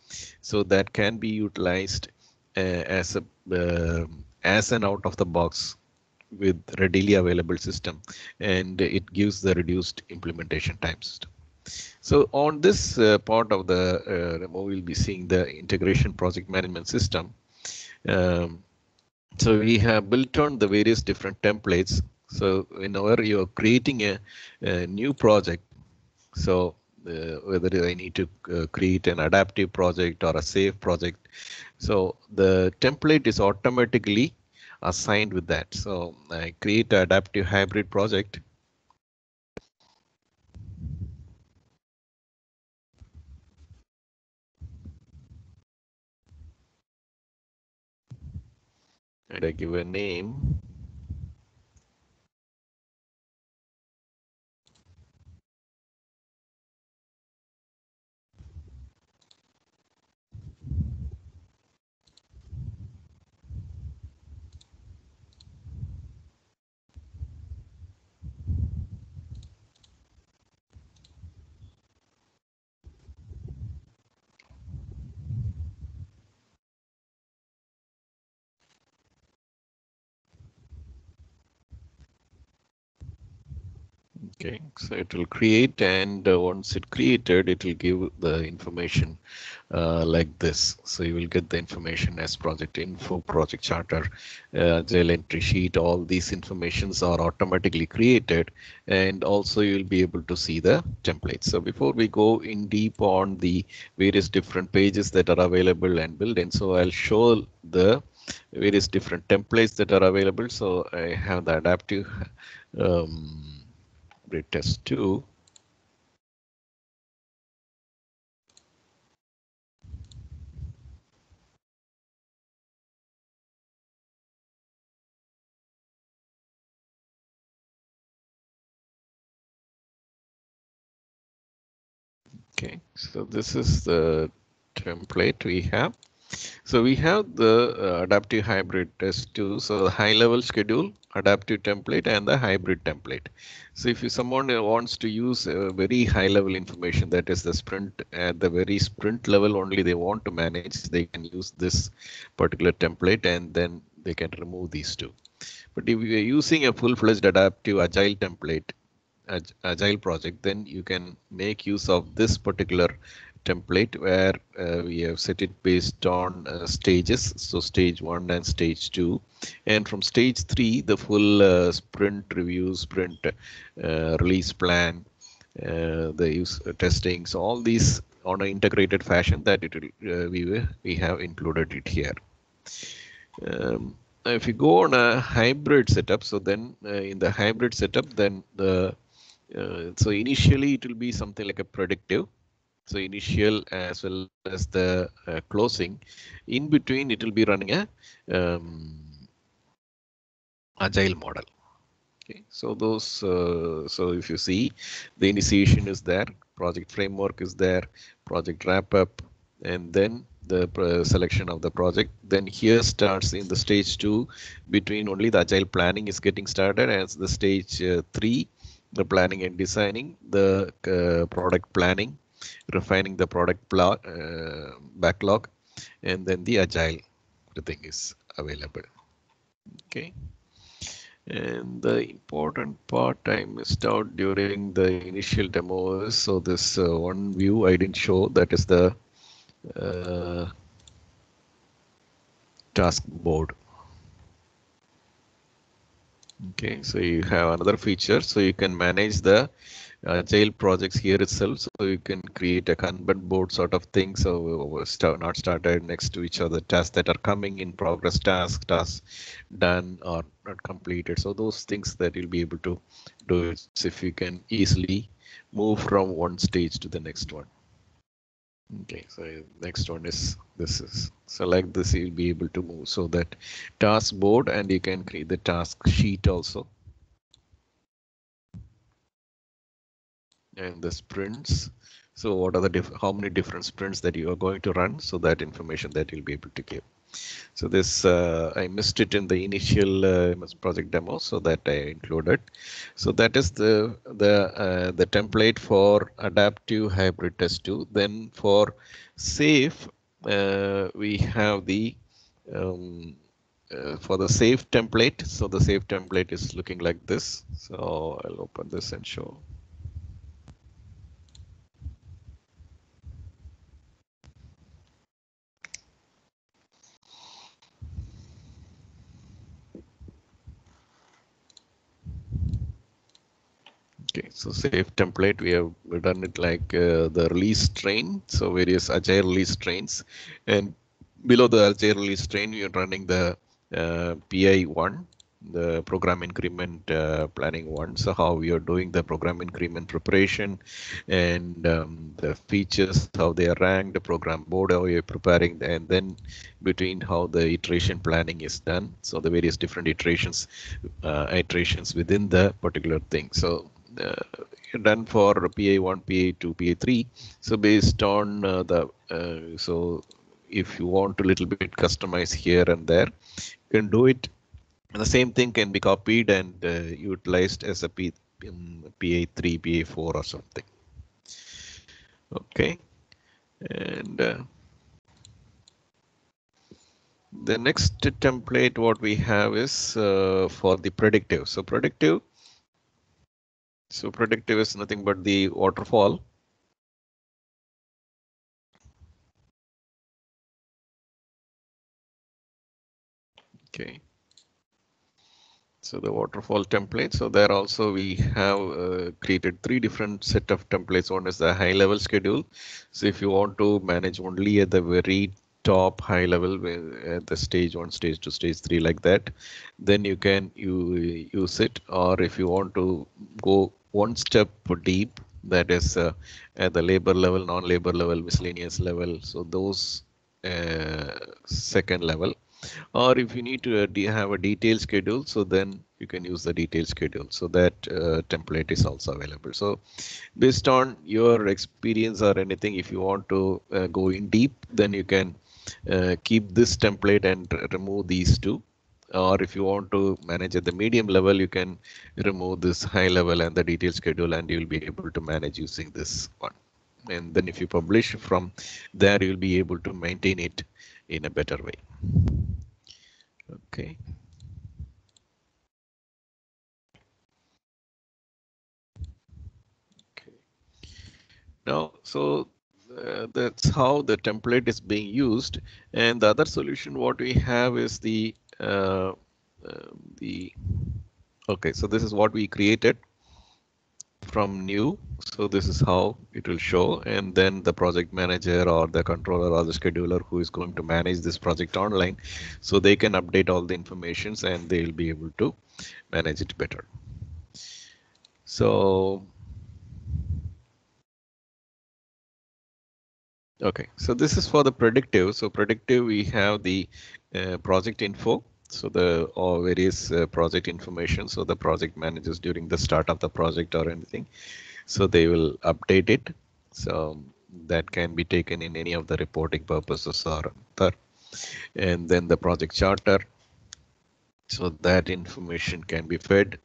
so that can be utilized uh, as a uh, as an out of the box with readily available system and it gives the reduced implementation time system. So on this uh, part of the uh, demo, we'll be seeing the integration project management system. Um, so we have built on the various different templates. So whenever you're creating a, a new project, so uh, whether I need to uh, create an adaptive project or a SAFe project, so the template is automatically assigned with that. So I create an adaptive hybrid project. And I give a name. Okay, so it will create and uh, once it created, it will give the information uh, like this. So you will get the information as project info, project charter, uh, Agile entry sheet, all these informations are automatically created and also you'll be able to see the templates. So before we go in deep on the various different pages that are available and built in, so I'll show the various different templates that are available. So I have the adaptive um, hybrid test 2. Okay, so this is the template we have. So we have the uh, adaptive hybrid test 2. So the high level schedule, adaptive template and the hybrid template. So if you, someone wants to use very high level information that is the sprint at the very sprint level only they want to manage, they can use this particular template and then they can remove these two. But if you are using a full-fledged adaptive agile template, agile project, then you can make use of this particular template where uh, we have set it based on uh, stages. So stage one and stage two. And from stage three, the full uh, sprint review, sprint uh, release plan, uh, the use uh, testing. So all these on an integrated fashion that it will, we, we have included it here. Um, if you go on a hybrid setup, so then in the hybrid setup, then the so initially it will be something like a predictive so initial as well as the uh, closing. In between, it will be running a um, agile model. Okay, so those, uh, so if you see, the initiation is there, project framework is there, project wrap up, and then the uh, selection of the project. Then here starts in the stage two, between only the agile planning is getting started as the stage uh, three, the planning and designing, the uh, product planning, refining the product uh, backlog, and then the agile everything is available. Okay. And the important part I missed out during the initial demo is so this uh, one view I didn't show that is the uh, task board. Okay, so you have another feature so you can manage the agile projects here itself. So you can create a Kanban board sort of thing. So not started next to each other, tasks that are coming in progress, tasks, tasks done or not completed. So those things that you'll be able to do if you can easily move from one stage to the next one. Okay, so next one is this is select this you'll be able to move so that task board and you can create the task sheet also. And the sprints. So what are the how many different sprints that you are going to run? So that information that you'll be able to give. So this uh, I missed it in the initial uh, project demo, so that I included. So that is the the uh, the template for adaptive hybrid test two. Then for SAFe, uh, we have the um, uh, for the SAFe template. So the SAFe template is looking like this. So I'll open this and show. Okay, so SAFe template, we have done it like uh, the release train. So various agile release trains and below the agile release train, we are running the uh, PI one, the program increment uh, planning one. So how we are doing the program increment preparation and um, the features, how they are ranked, the program board, how you're preparing, and then between how the iteration planning is done. So the various different iterations, uh, iterations within the particular thing. So done for PA1, PA2, PA3. So based on uh, the uh, so if you want to little bit customize here and there, you can do it. And the same thing can be copied and utilized as a P, um, PA3, PA4 or something. Okay, and uh, the next template what we have is uh, for the predictive. So predictive so predictive is nothing but the waterfall. Okay. So the waterfall template. So there also we have uh, created three different set of templates. One is the high level schedule. So if you want to manage only at the very top high level at the stage one, stage two, stage three like that, then you can you use it. Or if you want to go one step deep, that is uh, at the labor level, non-labor level, miscellaneous level. So those uh, second level. Or if you need to uh, have a detailed schedule, so then you can use the detailed schedule. So that uh, template is also available. So based on your experience or anything, if you want to uh, go in deep, then you can uh, keep this template and remove these two or if you want to manage at the medium level you can remove this high level and the detailed schedule and you'll be able to manage using this one. And then if you publish from there you'll be able to maintain it in a better way. Okay. Okay. Now so uh, that's how the template is being used. And the other solution what we have is the uh, uh, the okay. So this is what we created from new. So this is how it will show. And then the project manager or the controller or the scheduler who is going to manage this project online. So they can update all the informations and they'll be able to manage it better. So Okay, so this is for the predictive. So predictive, we have the uh, project info. So the all various uh, project information. So the project managers during the start of the project or anything. So they will update it. So that can be taken in any of the reporting purposes or other. And then the project charter. So that information can be fed.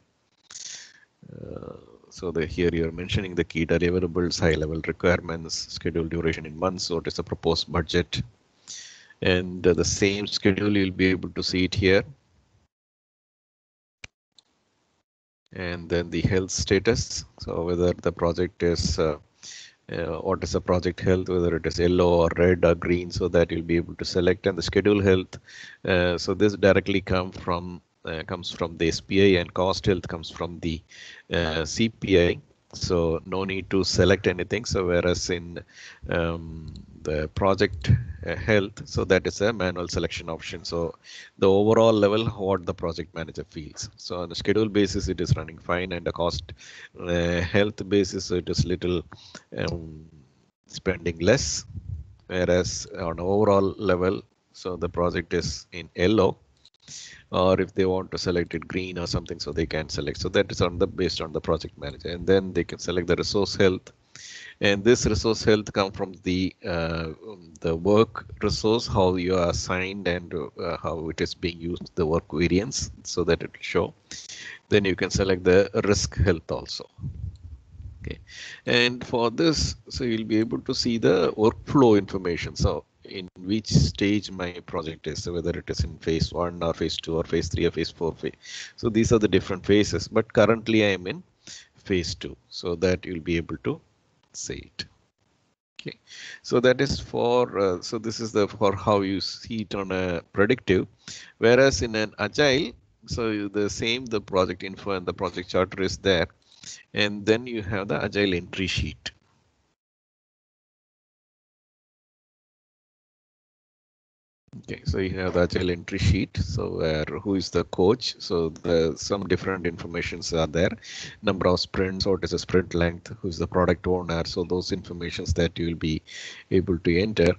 Uh, so the, here you're mentioning the key deliverables, high level requirements, schedule duration in months, what is the proposed budget. And uh, the same schedule, you'll be able to see it here. And then the health status. So whether the project is uh, uh, what is the project health, whether it is yellow or red or green, so that you'll be able to select and the schedule health. Uh, so this directly come from uh, comes from the SPI and cost health comes from the uh, CPI. So no need to select anything. So whereas in um, the project uh, health, so that is a manual selection option. So the overall level, what the project manager feels. So on the schedule basis, it is running fine, and the cost uh, health basis, so it is little um, spending less whereas on overall level, so the project is in yellow, or if they want to select it green or something, so they can select. So that is on the based on the project manager, and then they can select the resource health. And this resource health come from the uh, the work resource, how you are assigned and uh, how it is being used, the work variance, so that it will show. Then you can select the risk health also. Okay, and for this, so you'll be able to see the workflow information. So in which stage my project is, so whether it is in phase one or phase two or phase three or phase four phase. So these are the different phases, but currently I am in phase two, so that you'll be able to see it. Okay, so that is for, uh, so this is the for how you see it on a predictive, whereas in an agile, so the same, the project info and the project charter is there, and then you have the agile entry sheet. Okay, so you have the agile entry sheet. So where who is the coach? So the some different informations are there. Number of sprints, what is the sprint length, who's the product owner. So those informations that you will be able to enter.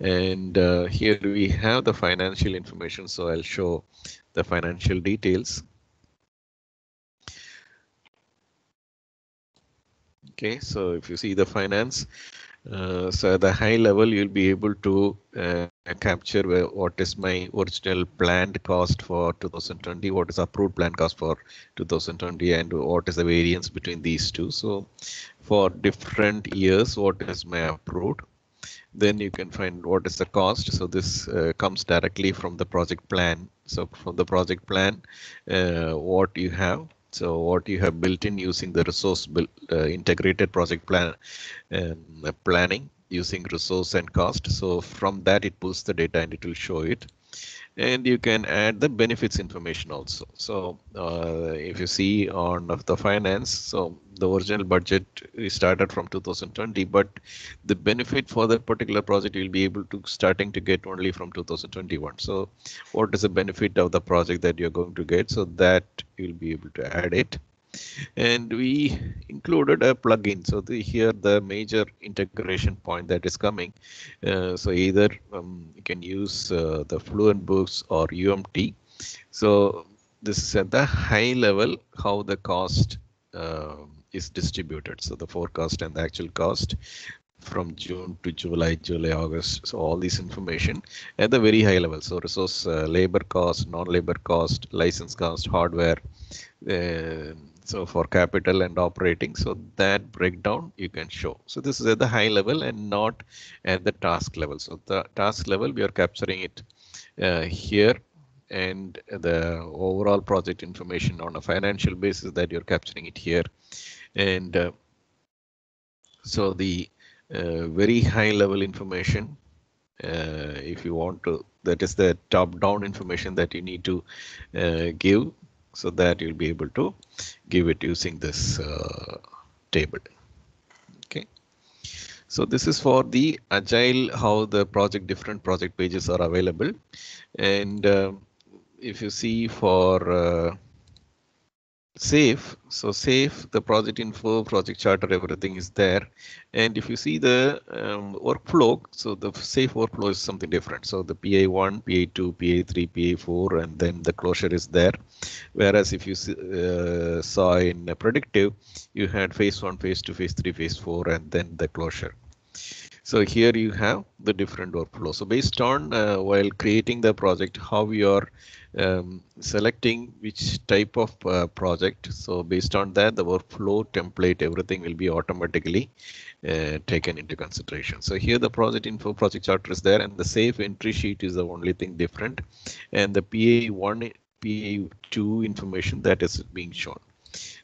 And uh, here we have the financial information. So I'll show the financial details. Okay, so if you see the finance, uh, so at the high level, you'll be able to uh, capture what is my original planned cost for 2020, what is approved planned cost for 2020, and what is the variance between these two. So for different years, what is my approved? Then you can find what is the cost. So this uh, comes directly from the project plan. So from the project plan, uh, what you have so what you have built in using the resource build, uh, integrated project plan um, planning using resource and cost. So from that it pulls the data and it will show it. And you can add the benefits information also. So uh, if you see on the finance, so the original budget started from 2020, but the benefit for that particular project you'll be able to starting to get only from 2021. So what is the benefit of the project that you're going to get? So that you'll be able to add it and we included a plugin so the, here the major integration point that is coming uh, so either um, you can use uh, the fluent books or umt so this is at the high level how the cost uh, is distributed so the forecast and the actual cost from June to July, July, August. So all this information at the very high level. So resource, uh, labor cost, non-labor cost, license cost, hardware, uh, so for capital and operating, so that breakdown you can show. So this is at the high level and not at the task level. So the task level, we are capturing it uh, here and the overall project information on a financial basis that you're capturing it here. And uh, so the uh, very high level information, uh, if you want to, that is the top down information that you need to uh, give so that you'll be able to give it using this uh, table. Okay. So this is for the agile, how the project different project pages are available. And uh, if you see for uh, SAFe. So SAFe the project info project charter everything is there. And if you see the um, workflow so the SAFe workflow is something different. So the pa1 pa2 pa3 pa4 and then the closure is there. Whereas if you uh, saw in predictive you had phase one phase two phase three phase four and then the closure. So here you have the different workflow. So based on uh, while creating the project, how you are um, selecting which type of uh, project. So based on that, the workflow template, everything will be automatically uh, taken into consideration. So here the project info project charter is there and the SAFe entry sheet is the only thing different. And the PA1, PA2 information that is being shown.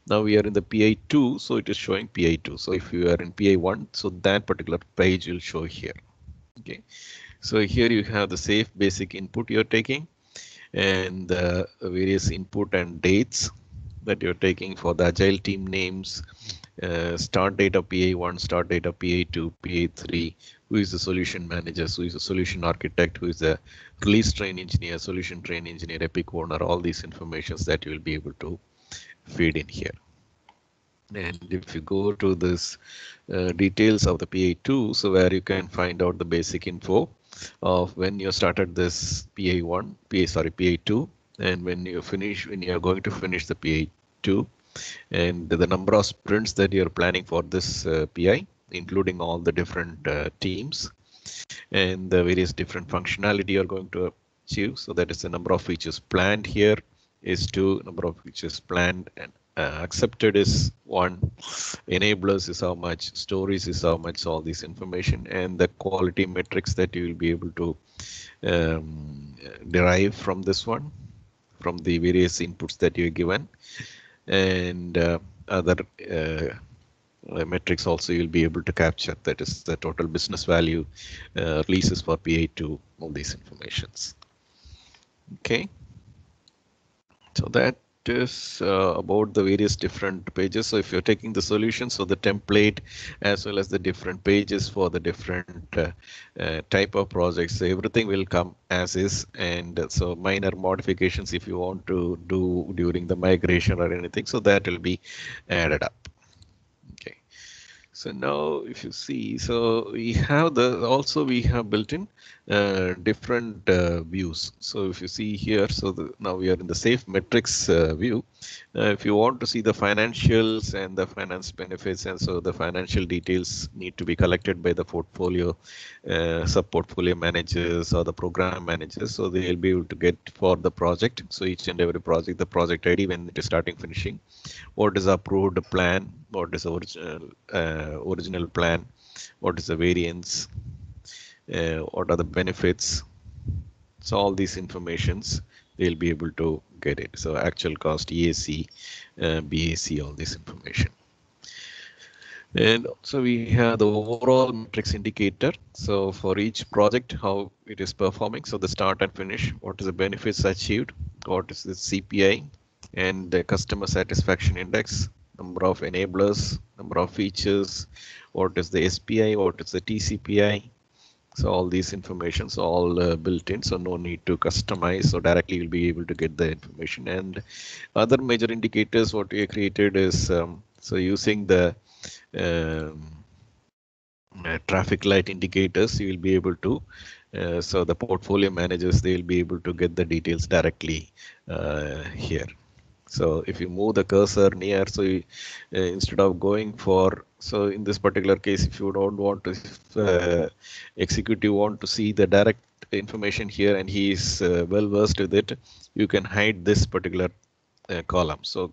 Now we are in the PA2, so it is showing PA2. So if you are in PA1, so that particular page will show here. Okay, so here you have the SAFe basic input you're taking and the various input and dates that you're taking for the agile team names, uh, start date of PA1, start date of PA2, PA3, who is the solution manager, who is the solution architect, who is the release train engineer, solution train engineer, epic owner, all these informations that you will be able to feed in here. And if you go to this uh, details of the PA2, so where you can find out the basic info of when you started this PA1, PA sorry PA2, and when you finish when you are going to finish the PA2, and the number of sprints that you're planning for this uh, PI, including all the different uh, teams and the various different functionality you're going to achieve. So that is the number of features planned here is two, number of features planned and uh, accepted is one, enablers is how much, stories is how much, all this information and the quality metrics that you will be able to um, derive from this one, from the various inputs that you're given. And uh, other uh, metrics also you'll be able to capture that is the total business value uh, releases for PA2 all these informations. Okay? So that is uh, about the various different pages. So if you're taking the solution, so the template as well as the different pages for the different uh, uh, type of projects, so everything will come as is. And so minor modifications if you want to do during the migration or anything, so that will be added up. Okay. So now if you see, so we have the also we have built in different uh, views. So if you see here, so the, now we are in the SAFe metrics uh, view. Uh, if you want to see the financials and the finance benefits, and so the financial details need to be collected by the portfolio uh, sub portfolio managers or the program managers. So they'll be able to get for the project. So each and every project, the project ID when it is starting finishing, what is approved plan, what is original uh, original plan, what is the variance, uh, what are the benefits. So all these informations they'll be able to get it. So actual cost, EAC, uh, BAC, all this information. And so we have the overall metrics indicator. So for each project, how it is performing. So the start and finish, what is the benefits achieved, what is the CPI, and the customer satisfaction index, number of enablers, number of features, what is the SPI, what is the TCPI, so all these informations all uh, built in, so no need to customize. So directly you'll be able to get the information. And other major indicators what we created is um, so using the um, uh, traffic light indicators, you will be able to. Uh, so the portfolio managers they will be able to get the details directly uh, here. So if you move the cursor near, so you, uh, instead of going for, so in this particular case, if you don't want to, uh, executive want to see the direct information here and he is uh, well versed with it, you can hide this particular uh, column. So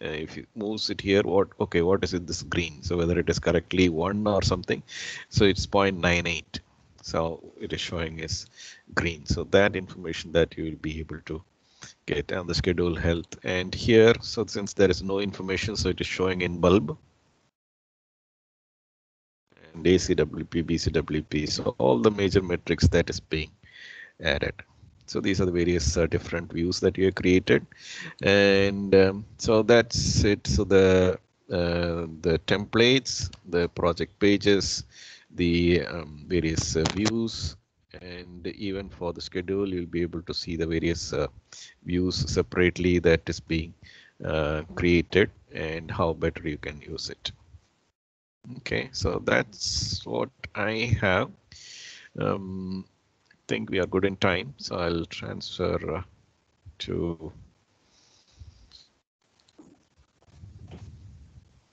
uh, if you moves it here, what, okay, what is it, this green? So whether it is correctly one or something, so it's 0.98. So it is showing is green. So that information that you will be able to get on the schedule health and here. So since there is no information so it is showing in bulb. And ACWP, BCWP so all the major metrics that is being added. So these are the various uh, different views that you have created. And um, so that's it. So the uh, the templates the project pages the um, various uh, views and even for the schedule you'll be able to see the various uh, views separately that is being uh, created and how better you can use it. Okay, so that's what I have. Um, I think we are good in time, so I'll transfer uh, to.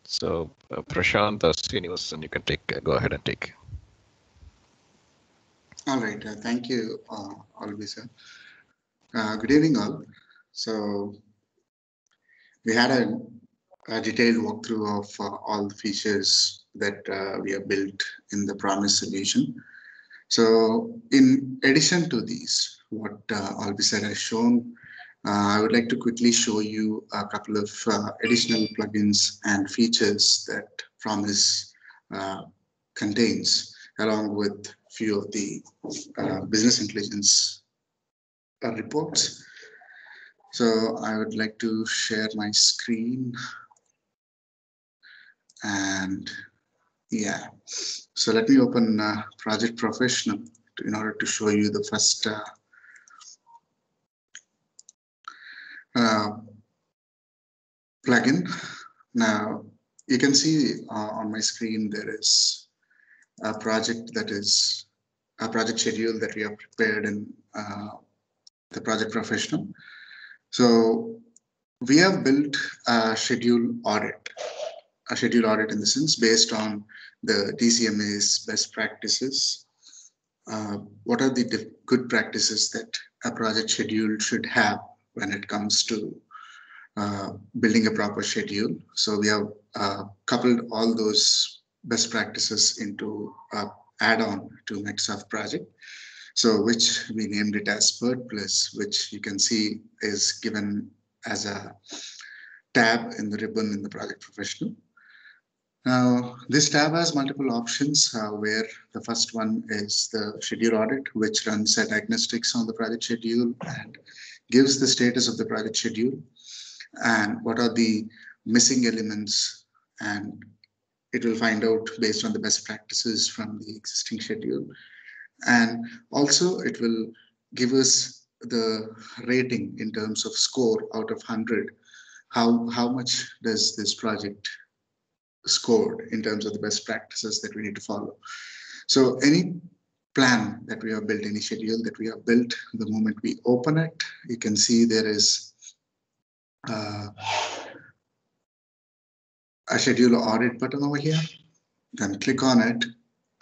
So uh, Prashanth or Srinivasan, you can take, go ahead and take. All right. Uh, thank you, uh, Alvisa. Uh, good evening, all. So we had a, a detailed walkthrough of uh, all the features that uh, we have built in the Promise solution. So in addition to these, what uh, has shown, uh, I would like to quickly show you a couple of uh, additional plugins and features that Promise contains, along with few of the uh, business intelligence uh, reports. So I would like to share my screen. And yeah, so let me open uh, Project Professional to, in order to show you the first uh, uh, plugin. Now, you can see uh, on my screen there is a project that is a project schedule that we have prepared in uh, the project professional. So we have built a schedule audit, a schedule audit in the sense based on the DCMA's best practices. Uh, what are the good practices that a project schedule should have when it comes to uh, building a proper schedule. So we have uh, coupled all those best practices into a add-on to Microsoft project. So which we named it as PERT Plus, which you can see is given as a tab in the ribbon in the project professional. Now, this tab has multiple options uh, where the first one is the schedule audit, which runs a diagnostics on the project schedule and gives the status of the project schedule and what are the missing elements and it will find out based on the best practices from the existing schedule. And also it will give us the rating in terms of score out of 100. How, how much does this project scored in terms of the best practices that we need to follow? So any plan that we have built, any schedule that we have built, the moment we open it, you can see there is uh, a schedule audit button over here. Then click on it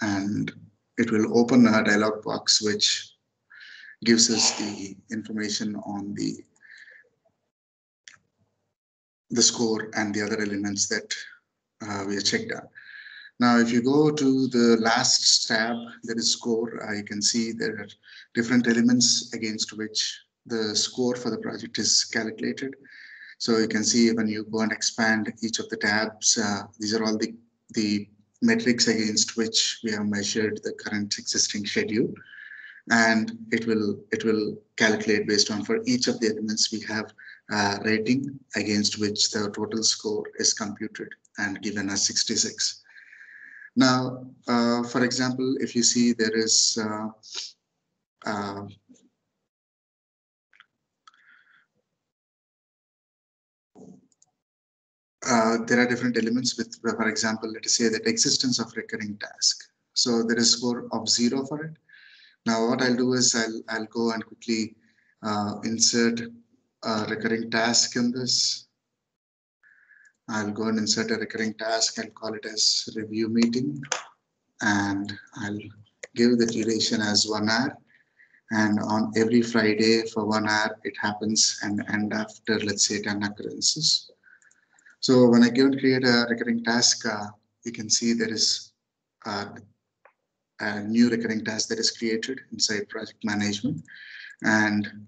and it will open a dialog box which gives us the information on the the score and the other elements that uh, we have checked out. Now, if you go to the last tab, that is score. Uh, you can see there are different elements against which the score for the project is calculated. So you can see when you go and expand each of the tabs, uh, these are all the, the metrics against which we have measured the current existing schedule. And it will, it will calculate based on for each of the elements we have uh, rating against which the total score is computed and given as 66. Now, uh, for example, if you see there is uh, uh, there are different elements with, for example, let us say that existence of recurring task. So there is score of zero for it. Now what I'll do is I'll, I'll go and quickly uh, insert a recurring task in this. I'll go and insert a recurring task. I'll call it as review meeting and I'll give the duration as one hour. And on every Friday for one hour, it happens and, and after, let's say 10 occurrences. So when I go and create a recurring task, uh, you can see there is a, a new recurring task that is created inside project management. And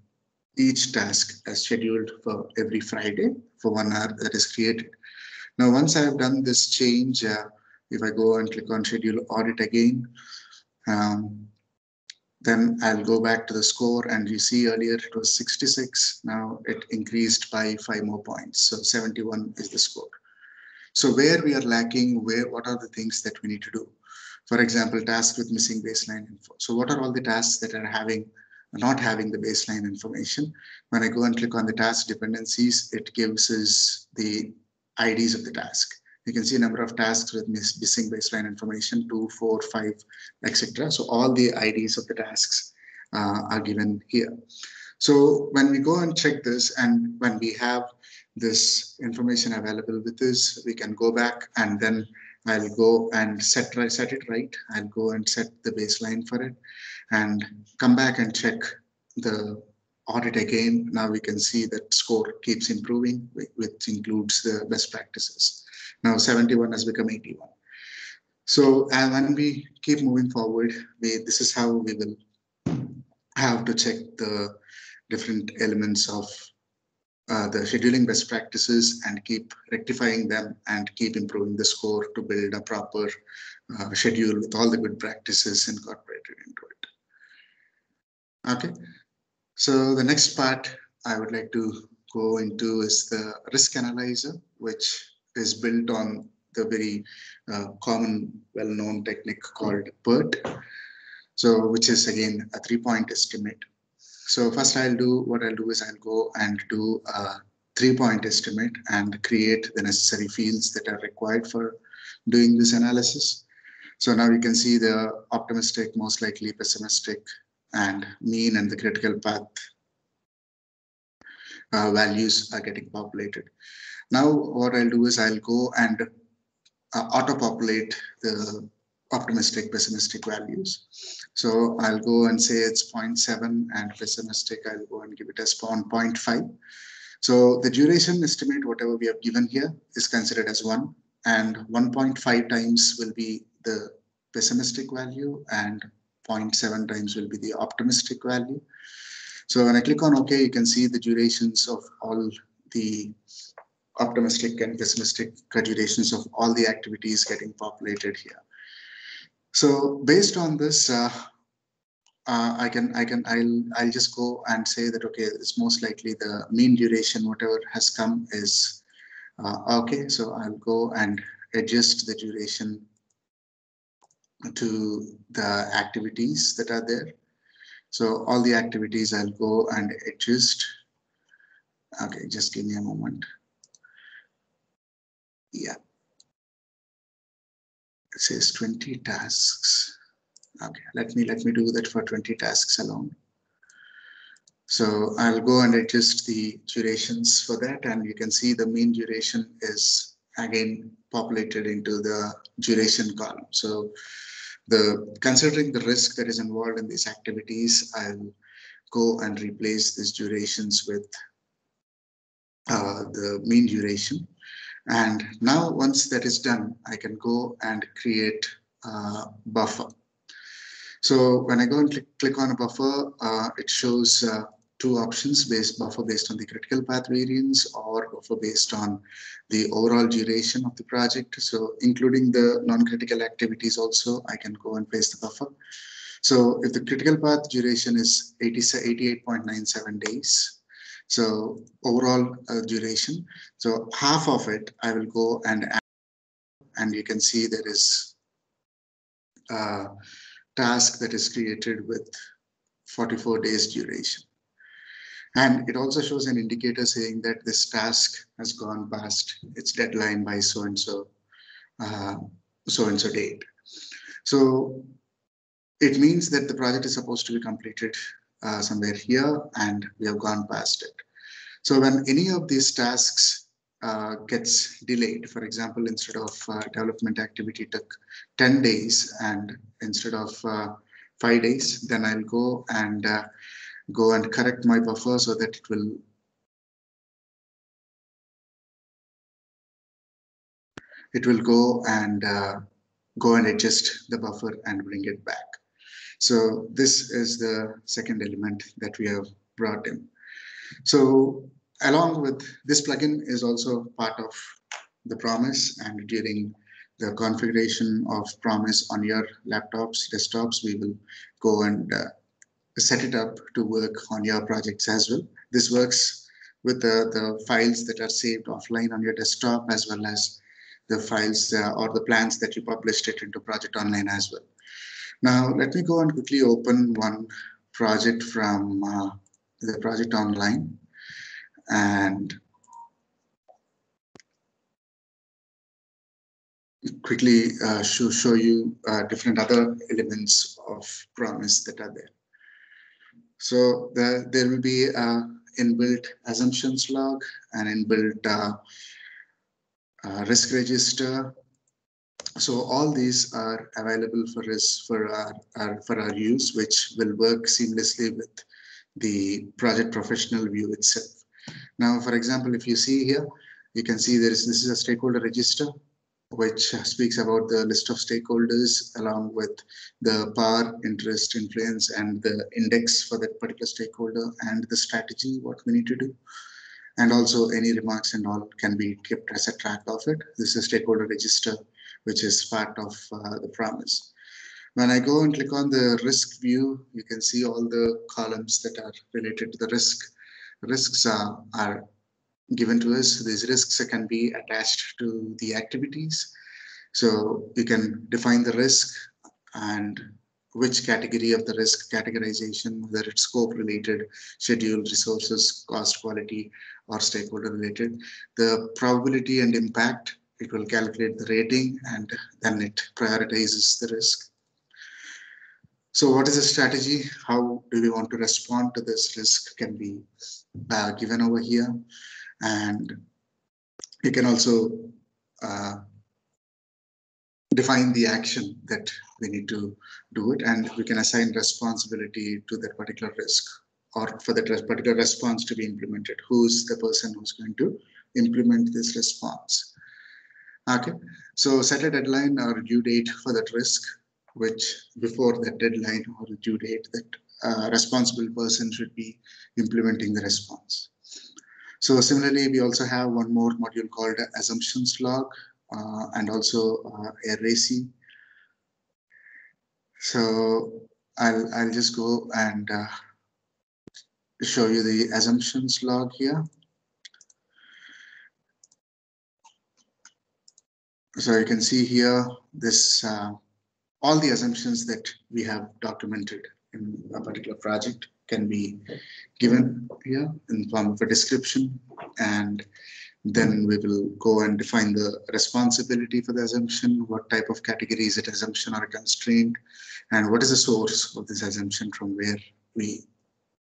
each task is scheduled for every Friday for one hour that is created. Now, once I have done this change, uh, if I go and click on schedule audit again, um, then I'll go back to the score and you see earlier it was 66. Now it increased by five more points. So 71 is the score. So where we are lacking, where what are the things that we need to do? For example, tasks with missing baseline info. So what are all the tasks that are having not having the baseline information? When I go and click on the task dependencies, it gives us the IDs of the task. You can see a number of tasks with missing baseline information, two, four, five, etc. So all the IDs of the tasks uh, are given here. So when we go and check this and when we have this information available with us, we can go back and then I'll go and set, set it right. I'll go and set the baseline for it and come back and check the audit again. Now we can see that score keeps improving, which includes the best practices. Now 71 has become 81. So and when we keep moving forward, we, this is how we will have to check the different elements of uh, the scheduling best practices and keep rectifying them and keep improving the score to build a proper uh, schedule with all the good practices incorporated into it. Okay, so the next part I would like to go into is the risk analyzer, which is built on the very uh, common, well-known technique called PERT. So, which is again a three-point estimate. So first I'll do, what I'll do is I'll go and do a three-point estimate and create the necessary fields that are required for doing this analysis. So now you can see the optimistic, most likely pessimistic, and mean and the critical path uh, values are getting populated. Now what I'll do is I'll go and uh, auto-populate the optimistic, pessimistic values. So I'll go and say it's 0.7 and pessimistic, I'll go and give it as 0.5. So the duration estimate, whatever we have given here is considered as one and 1.5 times will be the pessimistic value and 0.7 times will be the optimistic value. So when I click on OK, you can see the durations of all the optimistic and pessimistic durations of all the activities getting populated here. So based on this, uh, uh, I can I can I'll I'll just go and say that okay, it's most likely the mean duration whatever has come is uh, okay. So I'll go and adjust the duration to the activities that are there. So all the activities I'll go and adjust. Okay, just give me a moment. Yeah. It says 20 tasks. Okay, let me let me do that for 20 tasks alone. So I'll go and adjust the durations for that and you can see the mean duration is again populated into the duration column. So the considering the risk that is involved in these activities, I'll go and replace these durations with uh, the mean duration. And now once that is done, I can go and create a buffer. So when I go and click, click on a buffer, uh, it shows uh, two options based buffer based on the critical path variance or buffer based on the overall duration of the project. So including the non-critical activities also, I can go and place the buffer. So if the critical path duration is 88.97 days, so overall uh, duration, so half of it I will go and and you can see there is a task that is created with 44 days duration. And it also shows an indicator saying that this task has gone past its deadline by so and so, uh, so and so date. So it means that the project is supposed to be completed uh, somewhere here and we have gone past it. So when any of these tasks uh, gets delayed, for example, instead of uh, development activity took 10 days and instead of uh, five days, then I'll go and uh, go and correct my buffer so that it will it will go and uh, go and adjust the buffer and bring it back. So this is the second element that we have brought in. So along with this plugin is also part of the promise and during the configuration of promise on your laptops, desktops, we will go and uh, set it up to work on your projects as well. This works with the, the files that are saved offline on your desktop as well as the files uh, or the plans that you published it into Project Online as well. Now, let me go and quickly open one project from uh, the Project Online and quickly uh, show, show you uh, different other elements of promise that are there. So the, there will be an inbuilt assumptions log, an inbuilt uh, uh, risk register. So all these are available for us for our, our, for our use, which will work seamlessly with the project professional view itself. Now, for example, if you see here, you can see there is this is a stakeholder register which speaks about the list of stakeholders along with the power, interest, influence, and the index for that particular stakeholder and the strategy, what we need to do. And also any remarks and all can be kept as a track of it. This is a stakeholder register, which is part of uh, the promise. When I go and click on the risk view, you can see all the columns that are related to the risk. Risks are, are given to us. These risks can be attached to the activities. So you can define the risk and which category of the risk categorization, whether it's scope related, schedule, resources, cost, quality, or stakeholder related. The probability and impact, it will calculate the rating and then it prioritizes the risk. So what is the strategy? How do we want to respond to this risk can be uh, given over here. And you can also uh, define the action that we need to do it and we can assign responsibility to that particular risk or for that particular response to be implemented. Who's the person who's going to implement this response? Okay, so set a deadline or due date for that risk, which before that deadline or due date that uh, responsible person should be implementing the response. So similarly, we also have one more module called assumptions log uh, and also uh, RACI. So I'll, I'll just go and uh, show you the assumptions log here. So you can see here this uh, all the assumptions that we have documented in a particular project can be given here in form of a description. And then we will go and define the responsibility for the assumption, what type of category is it assumption or constraint, and what is the source of this assumption from where we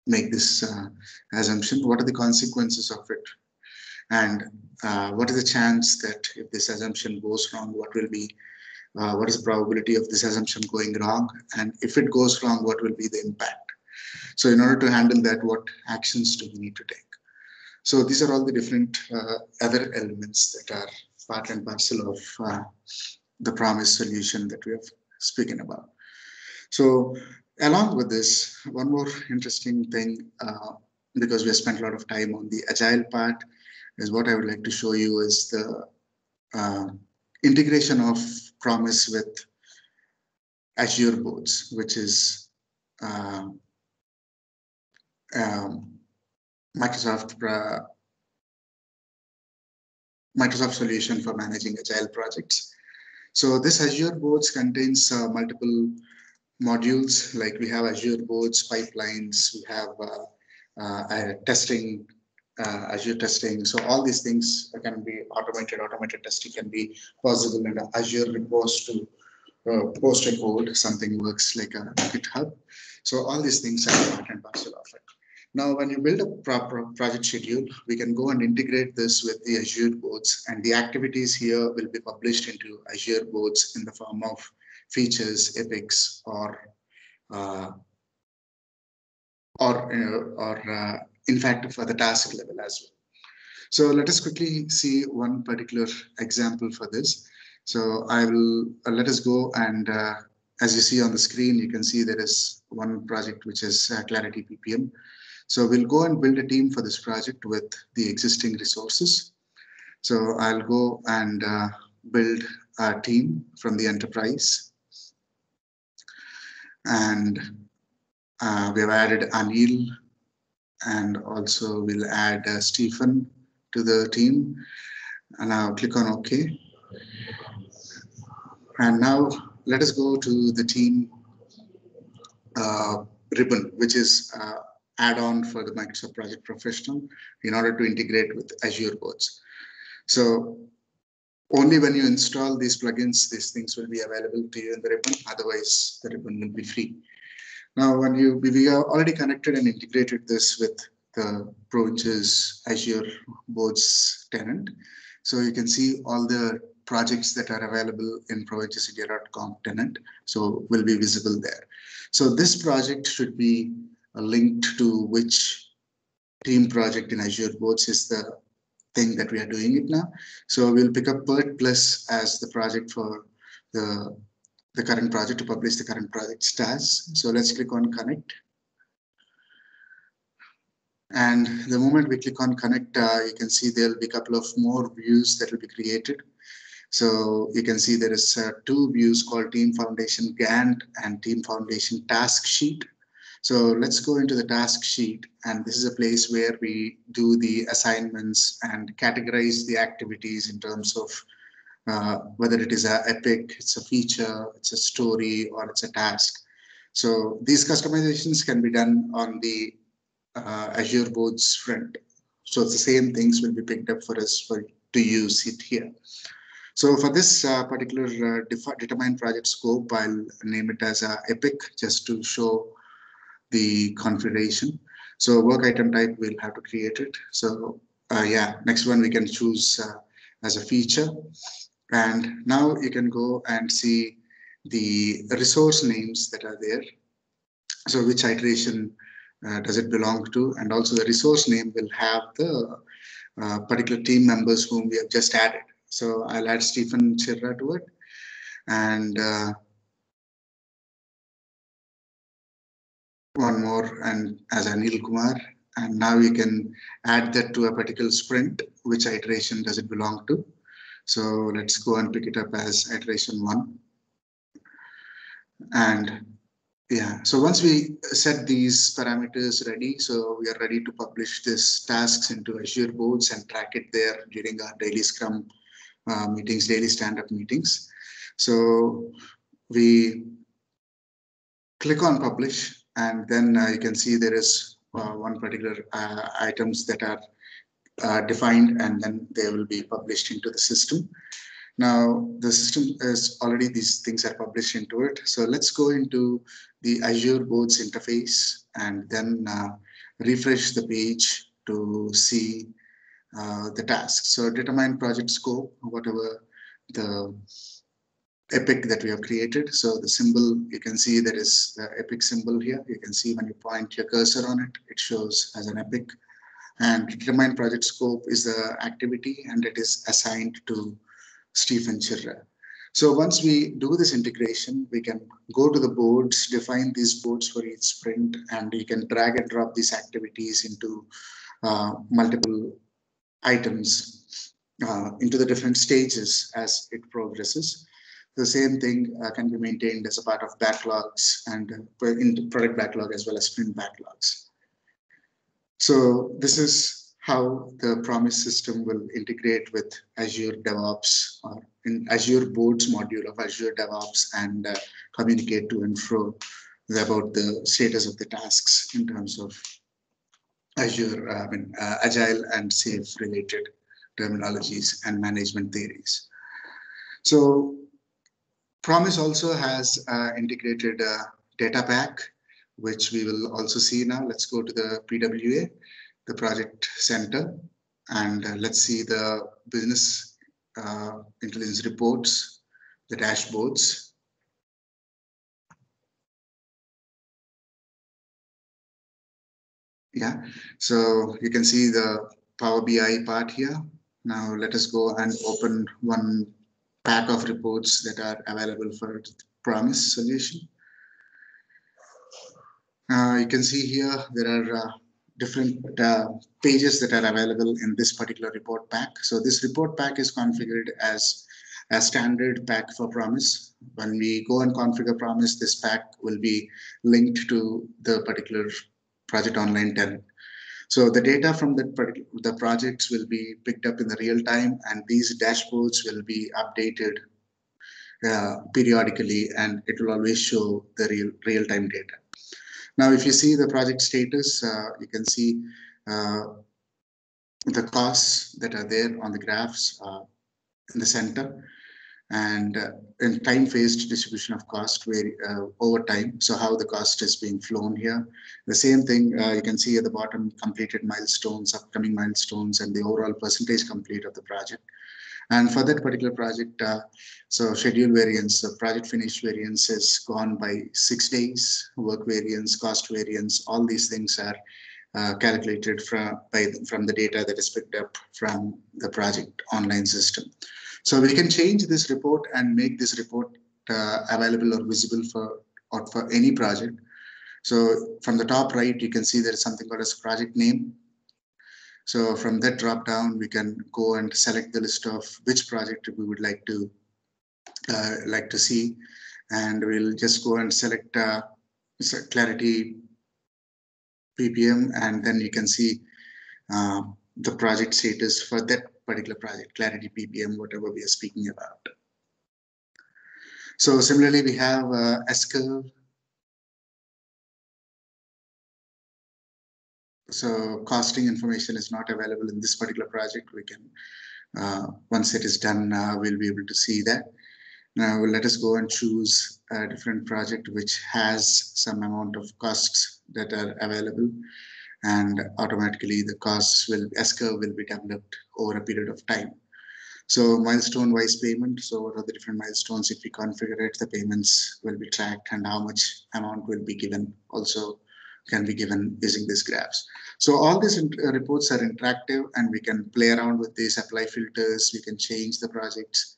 make this uh, assumption, what are the consequences of it, and uh, what is the chance that if this assumption goes wrong, what will be, uh, what is the probability of this assumption going wrong, and if it goes wrong, what will be the impact. So in order to handle that, what actions do we need to take? So these are all the different uh, other elements that are part and parcel of uh, the promise solution that we have spoken about. So along with this, one more interesting thing, uh, because we have spent a lot of time on the agile part, is what I would like to show you is the uh, integration of promise with Azure boards, which is uh, um, Microsoft uh, Microsoft solution for managing agile projects. So this Azure boards contains uh, multiple modules, like we have Azure boards, pipelines, we have uh, uh testing, Azure testing. So all these things can be automated. Automated testing can be possible in Azure repos to uh, post a code, something works like a GitHub. So all these things are part and parcel of it. Now, when you build a proper project schedule, we can go and integrate this with the Azure boards and the activities here will be published into Azure boards in the form of features, epics, or uh, or uh, or uh, in fact for the task level as well. So let us quickly see one particular example for this. So I will uh, let us go and uh, as you see on the screen, you can see there is one project which is uh, Clarity PPM. So we'll go and build a team for this project with the existing resources. So I'll go and uh, build a team from the enterprise. And uh, we have added Anil and also we'll add uh, Stephen to the team. And I'll click on OK. And now let us go to the team uh, ribbon, which is uh, add-on for the Microsoft Project Professional in order to integrate with Azure boards. So only when you install these plugins, these things will be available to you in the ribbon. Otherwise, the ribbon will be free. Now, when you we have already connected and integrated this with the ProVentures Azure boards tenant. So you can see all the projects that are available in proventuresindia.com tenant. So will be visible there. So this project should be linked to which team project in Azure boards is the thing that we are doing it now. So we'll pick up PERT Plus as the project for the, the current project to publish the current project stats. So let's click on connect. And the moment we click on connect, uh, you can see there'll be a couple of more views that will be created. So you can see there is uh, two views called Team Foundation Gantt and Team Foundation Task Sheet. So let's go into the task sheet. And this is a place where we do the assignments and categorize the activities in terms of uh, whether it is an epic, it's a feature, it's a story, or it's a task. So these customizations can be done on the uh, Azure boards front. So the same things will be picked up for us for to use it here. So for this uh, particular uh, determined project scope, I'll name it as a epic just to show the configuration. So work item type, we'll have to create it. So uh, yeah, next one we can choose uh, as a feature. And now you can go and see the resource names that are there. So which iteration uh, does it belong to? And also the resource name will have the uh, particular team members whom we have just added. So I'll add Stephen Chirra to it. And uh, one more and as Anil Kumar. And now we can add that to a particular sprint, which iteration does it belong to. So let's go and pick it up as iteration one. And yeah, so once we set these parameters ready, so we are ready to publish this tasks into Azure boards and track it there during our daily Scrum uh, meetings, daily stand-up meetings. So we click on publish and then uh, you can see there is uh, one particular uh, items that are uh, defined and then they will be published into the system. Now the system is already these things are published into it. So let's go into the Azure Boards interface and then uh, refresh the page to see uh, the tasks. So determine project scope, whatever the epic that we have created. So the symbol, you can see there is the epic symbol here. You can see when you point your cursor on it, it shows as an epic. And determine project scope is the activity and it is assigned to Stephen Chirra. So once we do this integration, we can go to the boards, define these boards for each sprint, and you can drag and drop these activities into uh, multiple items uh, into the different stages as it progresses. The same thing uh, can be maintained as a part of backlogs and uh, in product backlog as well as sprint backlogs. So this is how the promise system will integrate with Azure DevOps or in Azure Boards module of Azure DevOps and uh, communicate to and fro about the status of the tasks in terms of Azure, I mean, uh, Agile and SAFe related terminologies and management theories. So Promise also has uh, integrated uh, data pack, which we will also see now. Let's go to the PWA, the project center, and uh, let's see the business uh, intelligence reports, the dashboards. Yeah, so you can see the Power BI part here. Now let us go and open one pack of reports that are available for promise solution. Uh, you can see here there are uh, different uh, pages that are available in this particular report pack. So this report pack is configured as a standard pack for promise. When we go and configure promise, this pack will be linked to the particular project online tenant. So the data from the, the projects will be picked up in the real time and these dashboards will be updated uh, periodically and it will always show the real real-time data. Now, if you see the project status, uh, you can see uh, the costs that are there on the graphs uh, in the center and uh, in time phased distribution of cost vary, uh, over time. So how the cost is being flown here. The same thing uh, you can see at the bottom, completed milestones, upcoming milestones, and the overall percentage complete of the project. And for that particular project, uh, so schedule variance, the project finish variance is gone by six days, work variance, cost variance, all these things are uh, calculated from, by, from the data that is picked up from the project online system. So we can change this report and make this report uh, available or visible for, or for any project. So from the top right, you can see there is something called as project name. So from that drop down, we can go and select the list of which project we would like to uh, like to see, and we'll just go and select uh, Clarity PPM, and then you can see uh, the project status for that particular project, Clarity PPM, whatever we are speaking about. So similarly, we have uh, S-curve so costing information is not available in this particular project. We can, uh, once it is done, uh, we'll be able to see that. Now let us go and choose a different project which has some amount of costs that are available and automatically the costs will, S-curve will be developed over a period of time. So milestone wise payment. So what are the different milestones? If we configure it, the payments will be tracked and how much amount will be given also can be given using these graphs. So all these uh, reports are interactive and we can play around with these, apply filters, we can change the projects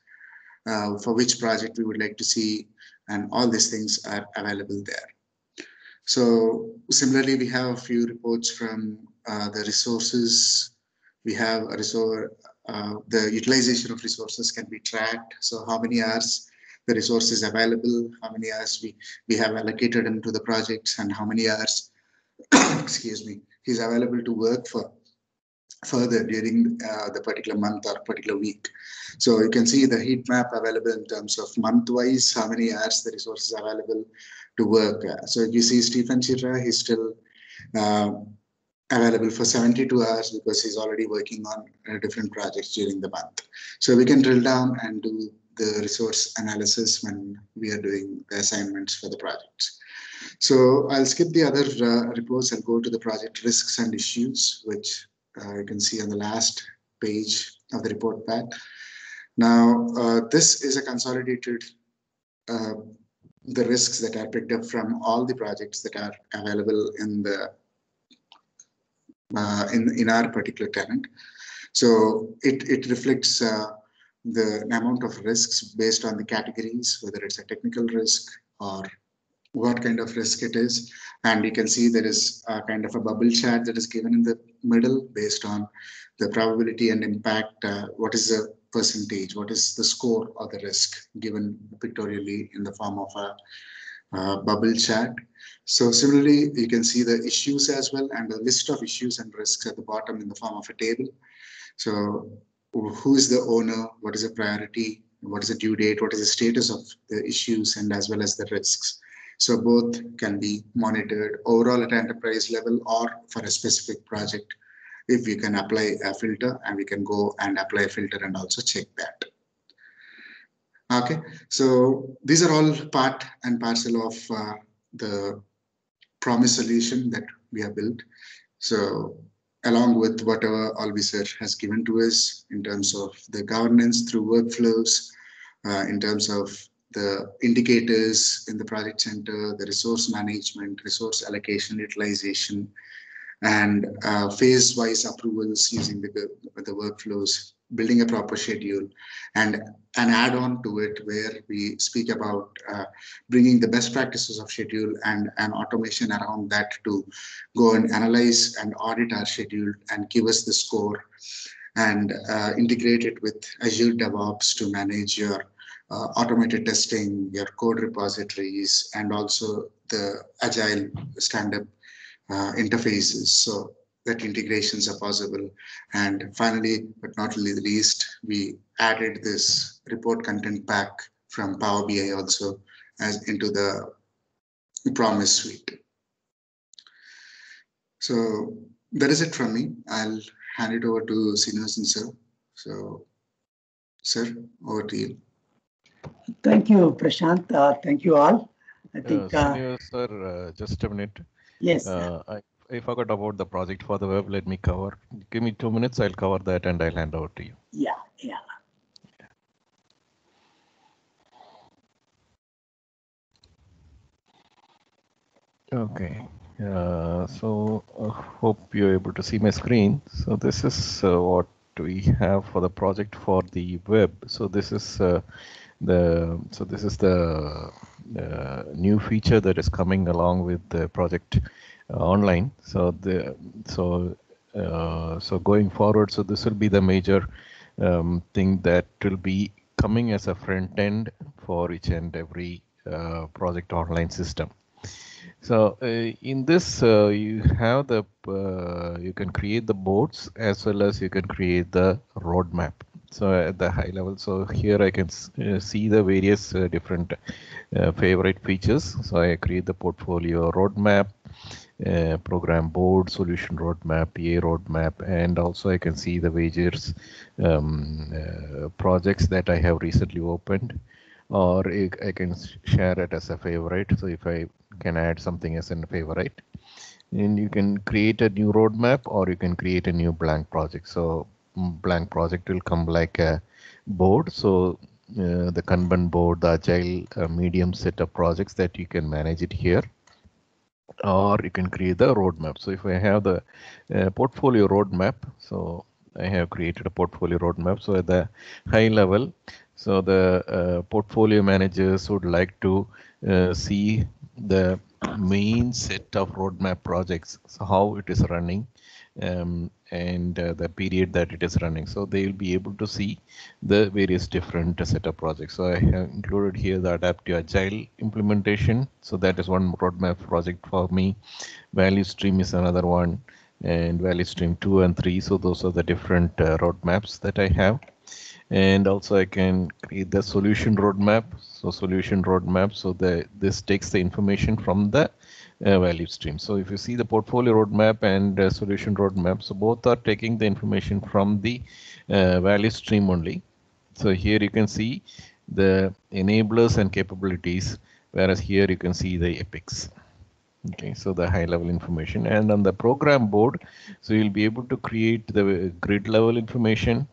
uh, for which project we would like to see and all these things are available there. So similarly, we have a few reports from uh, the resources. We have a resource, uh, the utilization of resources can be tracked. So how many hours the resource is available, how many hours we, we have allocated into the projects and how many hours, excuse me, he's available to work for further during uh, the particular month or particular week. So you can see the heat map available in terms of month-wise, how many hours the resources are available to work. So if you see Stephen Chitra, he's still uh, available for 72 hours because he's already working on uh, different projects during the month. So we can drill down and do the resource analysis when we are doing the assignments for the projects. So I'll skip the other uh, reports and go to the project risks and issues, which uh, you can see on the last page of the report pack. Now, uh, this is a consolidated uh, the risks that are picked up from all the projects that are available in the uh, in, in our particular tenant. So it, it reflects uh, the amount of risks based on the categories, whether it's a technical risk or what kind of risk it is. And you can see there is a kind of a bubble chart that is given in the middle based on the probability and impact. Uh, what is the percentage? What is the score of the risk given pictorially in the form of a uh, bubble chart. So similarly, you can see the issues as well and a list of issues and risks at the bottom in the form of a table. So who is the owner? What is the priority? What is the due date? What is the status of the issues and as well as the risks? So both can be monitored overall at enterprise level or for a specific project if we can apply a filter and we can go and apply a filter and also check that. Okay, so these are all part and parcel of uh, the promise solution that we have built. So along with whatever Olby sir has given to us in terms of the governance through workflows, uh, in terms of the indicators in the project center, the resource management, resource allocation, utilization, and uh, phase-wise approvals using the, the workflows building a proper schedule and an add-on to it where we speak about uh, bringing the best practices of schedule and an automation around that to go and analyze and audit our schedule and give us the score and uh, integrate it with Azure DevOps to manage your uh, automated testing, your code repositories, and also the agile stand-up uh, interfaces. So that integrations are possible. And finally, but not least, we added this report content pack from Power BI also as into the Promise suite. So that is it from me. I'll hand it over to Srinivasan sir. So, sir, over to you. Thank you, Prashanth. Uh, thank you all. I think. Uh, sir, uh, just a minute. Yes. Uh, I I forgot about the project for the web. Let me cover. Give me two minutes. I'll cover that and I'll hand over to you. Yeah, yeah. Okay. Uh, so uh, hope you're able to see my screen. So this is uh, what we have for the project for the web. So this is uh, the so this is the uh, new feature that is coming along with the project uh, online. So the so uh, so going forward, so this will be the major um, thing that will be coming as a front end for each and every uh, project online system. So uh, in this, uh, you have the you can create the boards as well as you can create the roadmap. So at the high level, so here I can see the various different favorite features. So I create the portfolio roadmap uh, program board, solution roadmap, PA roadmap, and also I can see the Wagers um, uh, projects that I have recently opened, or I can share it as a favorite. So if I can add something as a favorite, and you can create a new roadmap or you can create a new blank project. So blank project will come like a board. So uh, the Kanban board, the agile uh, medium set of projects that you can manage it here or you can create the roadmap. So if I have the uh, portfolio roadmap, so I have created a portfolio roadmap. So at the high level, so the uh, portfolio managers would like to uh, see the main set of roadmap projects, so how it is running um, and uh, the period that it is running. So they will be able to see the various different set of projects. So I have included here the adaptive agile implementation. So that is one roadmap project for me. Value stream is another one and value stream two and three. So those are the different uh, roadmaps that I have. And also I can create the solution roadmap. So solution roadmap. So the this takes the information from the uh, value stream. So if you see the portfolio roadmap and uh, solution roadmap, so both are taking the information from the uh, value stream only. So here you can see the enablers and capabilities, whereas here you can see the epics. Okay, so the high level information and on the program board, so you'll be able to create the grid level information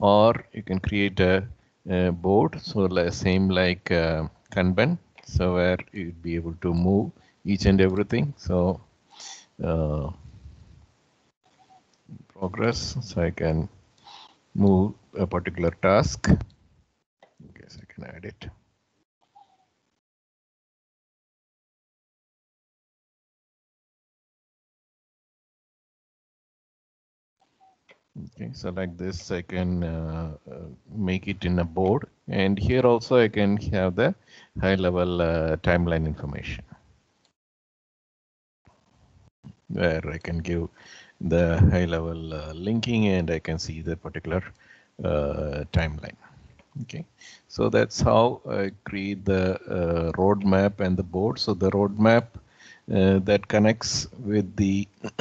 or you can create a, a board. So same like uh, Kanban, so where you'd be able to move each and everything. So uh, progress, so I can move a particular task. I guess I can add it. Okay, so like this, I can uh, uh, make it in a board. And here also I can have the high level uh, timeline information where I can give the high level uh, linking and I can see the particular uh, timeline. Okay, so that's how I create the uh, roadmap and the board. So the roadmap uh, that connects with the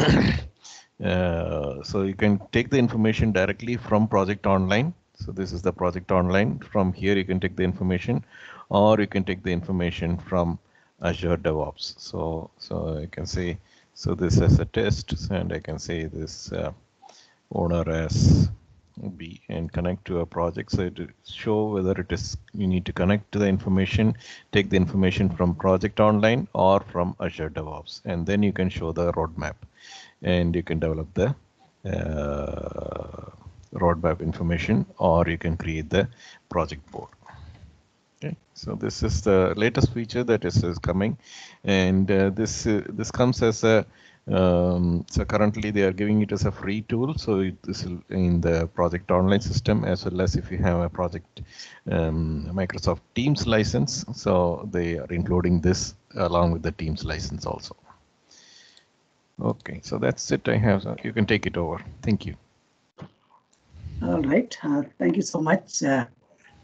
uh, so you can take the information directly from project online. So this is the project online. From here you can take the information or you can take the information from Azure DevOps. So so I can say so this as a test and I can say this uh, owner as B and connect to a project. So to show whether it is you need to connect to the information, take the information from project online or from Azure DevOps, and then you can show the roadmap and you can develop the uh, roadmap information or you can create the project board. Okay, so this is the latest feature that is, is coming, and uh, this uh, this comes as a um, so currently they are giving it as a free tool. So it, this is in the project online system as well as if you have a project um, Microsoft Teams license. So they are including this along with the Teams license also. Okay, so that's it I have. You can take it over. Thank you. All right. Uh, thank you so much. Uh,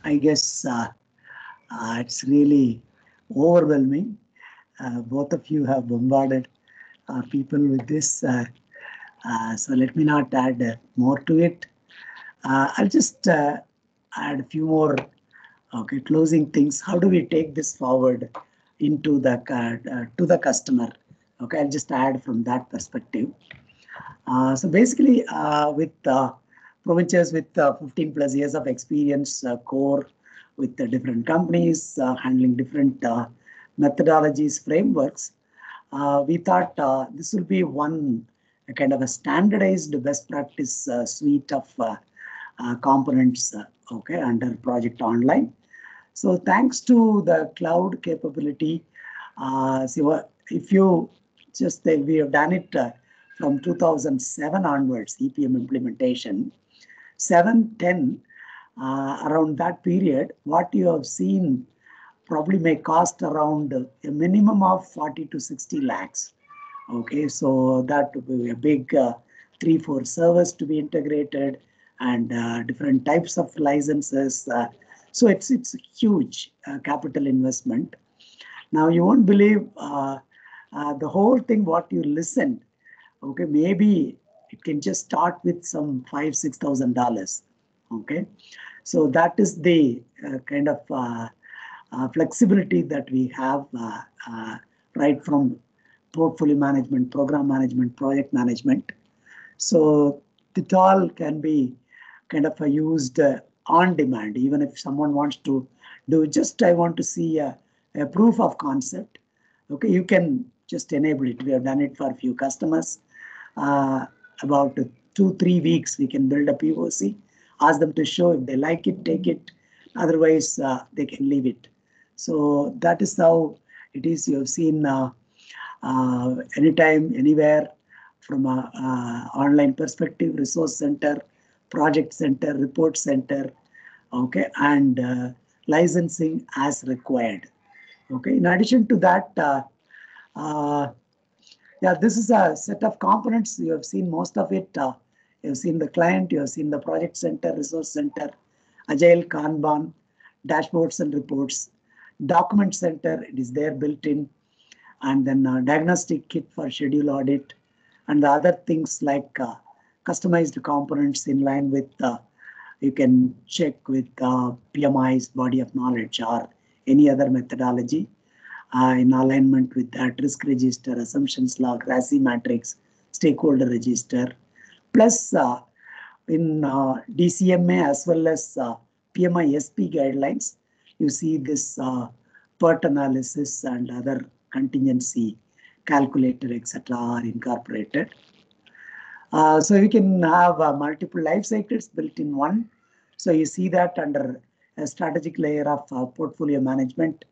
I guess uh, uh, it's really overwhelming. Uh, both of you have bombarded people with this. Uh, uh, so let me not add more to it. I'll just add a few more okay, closing things. How do we take this forward into the to the customer? Okay, I'll just add from that perspective. Uh, so basically, uh, with uh, ProVentures with uh, 15 plus years of experience, core with the different companies, handling different methodologies, frameworks, uh, we thought uh, this will be one kind of a standardized best practice uh, suite of uh, uh, components, uh, okay, under Project Online. So thanks to the cloud capability, so if you just we have done it from 2007 onwards, EPM implementation, 7, 10, uh, around that period, what you have seen probably may cost around a minimum of 40 to 60 lakhs. Okay, so that would be a big uh, three, four servers to be integrated and uh, different types of licenses. Uh, so it's it's a huge uh, capital investment. Now you won't believe uh, uh, the whole thing what you listened, okay, maybe it can just start with some five, six thousand dollars. Okay, so that is the kind of flexibility that we have uh, uh, right from portfolio management, program management, project management. So it all can be kind of uh, used uh, on demand, even if someone wants to do just I want to see a, a proof of concept. Okay, you can just enable it. We have done it for a few customers. Uh, about two, three weeks, we can build a POC, ask them to show if they like it, take it. Otherwise, uh, they can leave it. So that is how it is. You have seen uh, uh, anytime, anywhere from a uh, online perspective, resource center, project center, report center, okay, and uh, licensing as required. Okay, in addition to that, uh, uh, yeah, this is a set of components. You have seen most of it. You have seen the client, you have seen the project center, resource center, agile Kanban, dashboards and reports, document center, it is there built in, and then diagnostic kit for schedule audit, and the other things like uh, customized components in line with uh, you can check with uh, PMI's body of knowledge or any other methodology uh, in alignment with that risk register, assumptions log, RASI matrix, stakeholder register, plus uh, in uh, DCMA as well as uh, PMI SP guidelines, you see this uh, PERT analysis and other contingency calculator, etc. are incorporated. Uh, so you can have uh, multiple life cycles built in one. So you see that under a strategic layer of uh, portfolio management,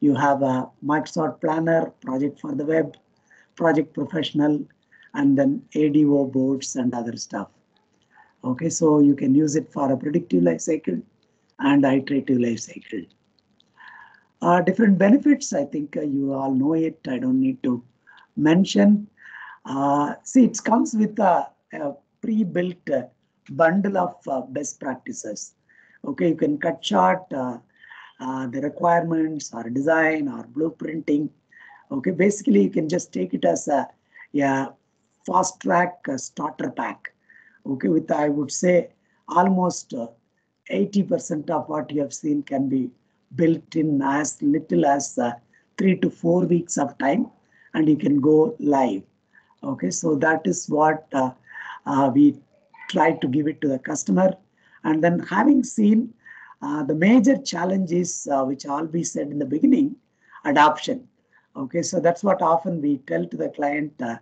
you have a Microsoft Planner, project for the web, project professional, and then ADO boards and other stuff. Okay, so you can use it for a predictive life cycle and iterative life cycle. Uh, different benefits, I think uh, you all know it. I don't need to mention. Uh, see, it comes with a, a pre-built uh, bundle of uh, best practices. Okay, you can cut short uh, the requirements or design or blueprinting. Okay, basically you can just take it as a yeah, fast track starter pack. Okay, with I would say almost 80% of what you have seen can be built in as little as uh, three to four weeks of time and you can go live. Okay, so that is what uh, uh, we try to give it to the customer. And then having seen uh, the major challenges, uh, which Olby said in the beginning, adoption. Okay, so that's what often we tell to the client, uh,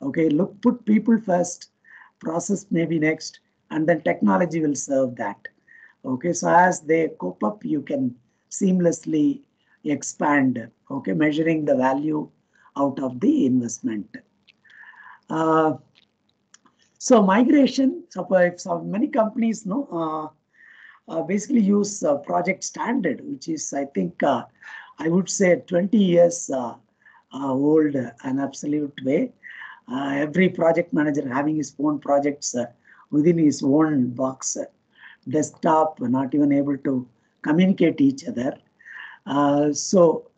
okay, look, put people first, process maybe next, and then technology will serve that. Okay, so as they cope up, you can seamlessly expand, okay, measuring the value out of the investment. Uh, so migration, so if so many companies know, uh, uh, basically use uh, project standard, which is I think uh, I would say 20 years uh, old, an absolute way. Every project manager having his own projects within his own box, desktop, not even able to communicate each other. Uh, so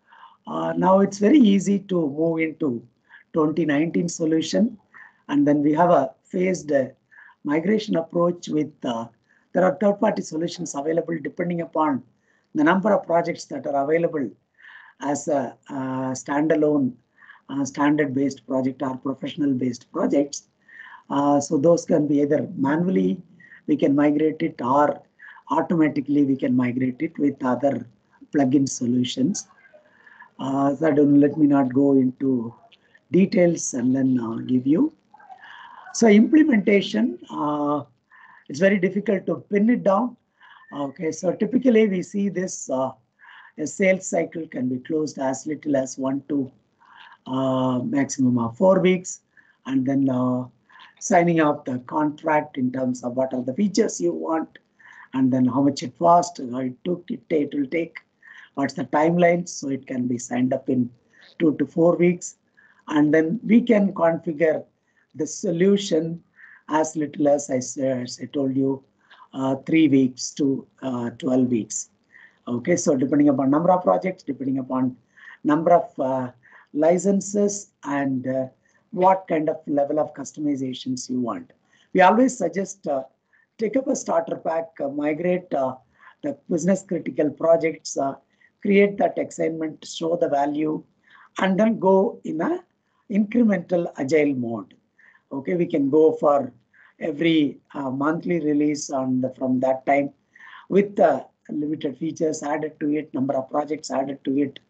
uh, now it's very easy to move into 2019 solution, and then we have a phased uh, migration approach with uh, there are third-party solutions available depending upon the number of projects that are available as a uh, standalone uh, standard-based project or professional-based projects. Uh, so those can be either manually we can migrate it or automatically we can migrate it with other plugin solutions. Uh, so don't let me not go into details and then uh, give you. So implementation, uh, it's very difficult to pin it down. Okay, so typically we see this uh, a sales cycle can be closed as little as one to uh, maximum of four weeks, and then uh, signing up the contract in terms of what are the features you want, and then how much it cost, how it took, it, it will take, what's the timeline, so it can be signed up in two to four weeks, and then we can configure the solution as little as I, as I told you, uh, three weeks to uh, 12 weeks. Okay, so depending upon number of projects, depending upon number of uh, licenses and uh, what kind of level of customizations you want. We always suggest uh, take up a starter pack, uh, migrate uh, the business critical projects, uh, create that assignment, show the value, and then go in a incremental agile mode. Okay, we can go for every uh, monthly release the, from that time with the limited features added to it, number of projects added to it,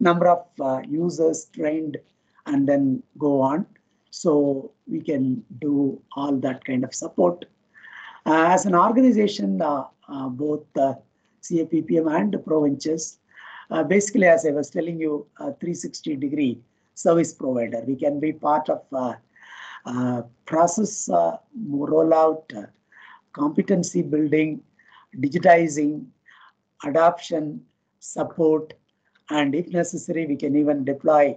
number of uh, users trained, and then go on. So we can do all that kind of support. Uh, as an organization, uh, uh, both uh, CAPPM and ProVentures, uh, basically, as I was telling you, a 360 degree service provider. We can be part of uh, process rollout, competency building, digitizing, adoption, support, and if necessary, we can even deploy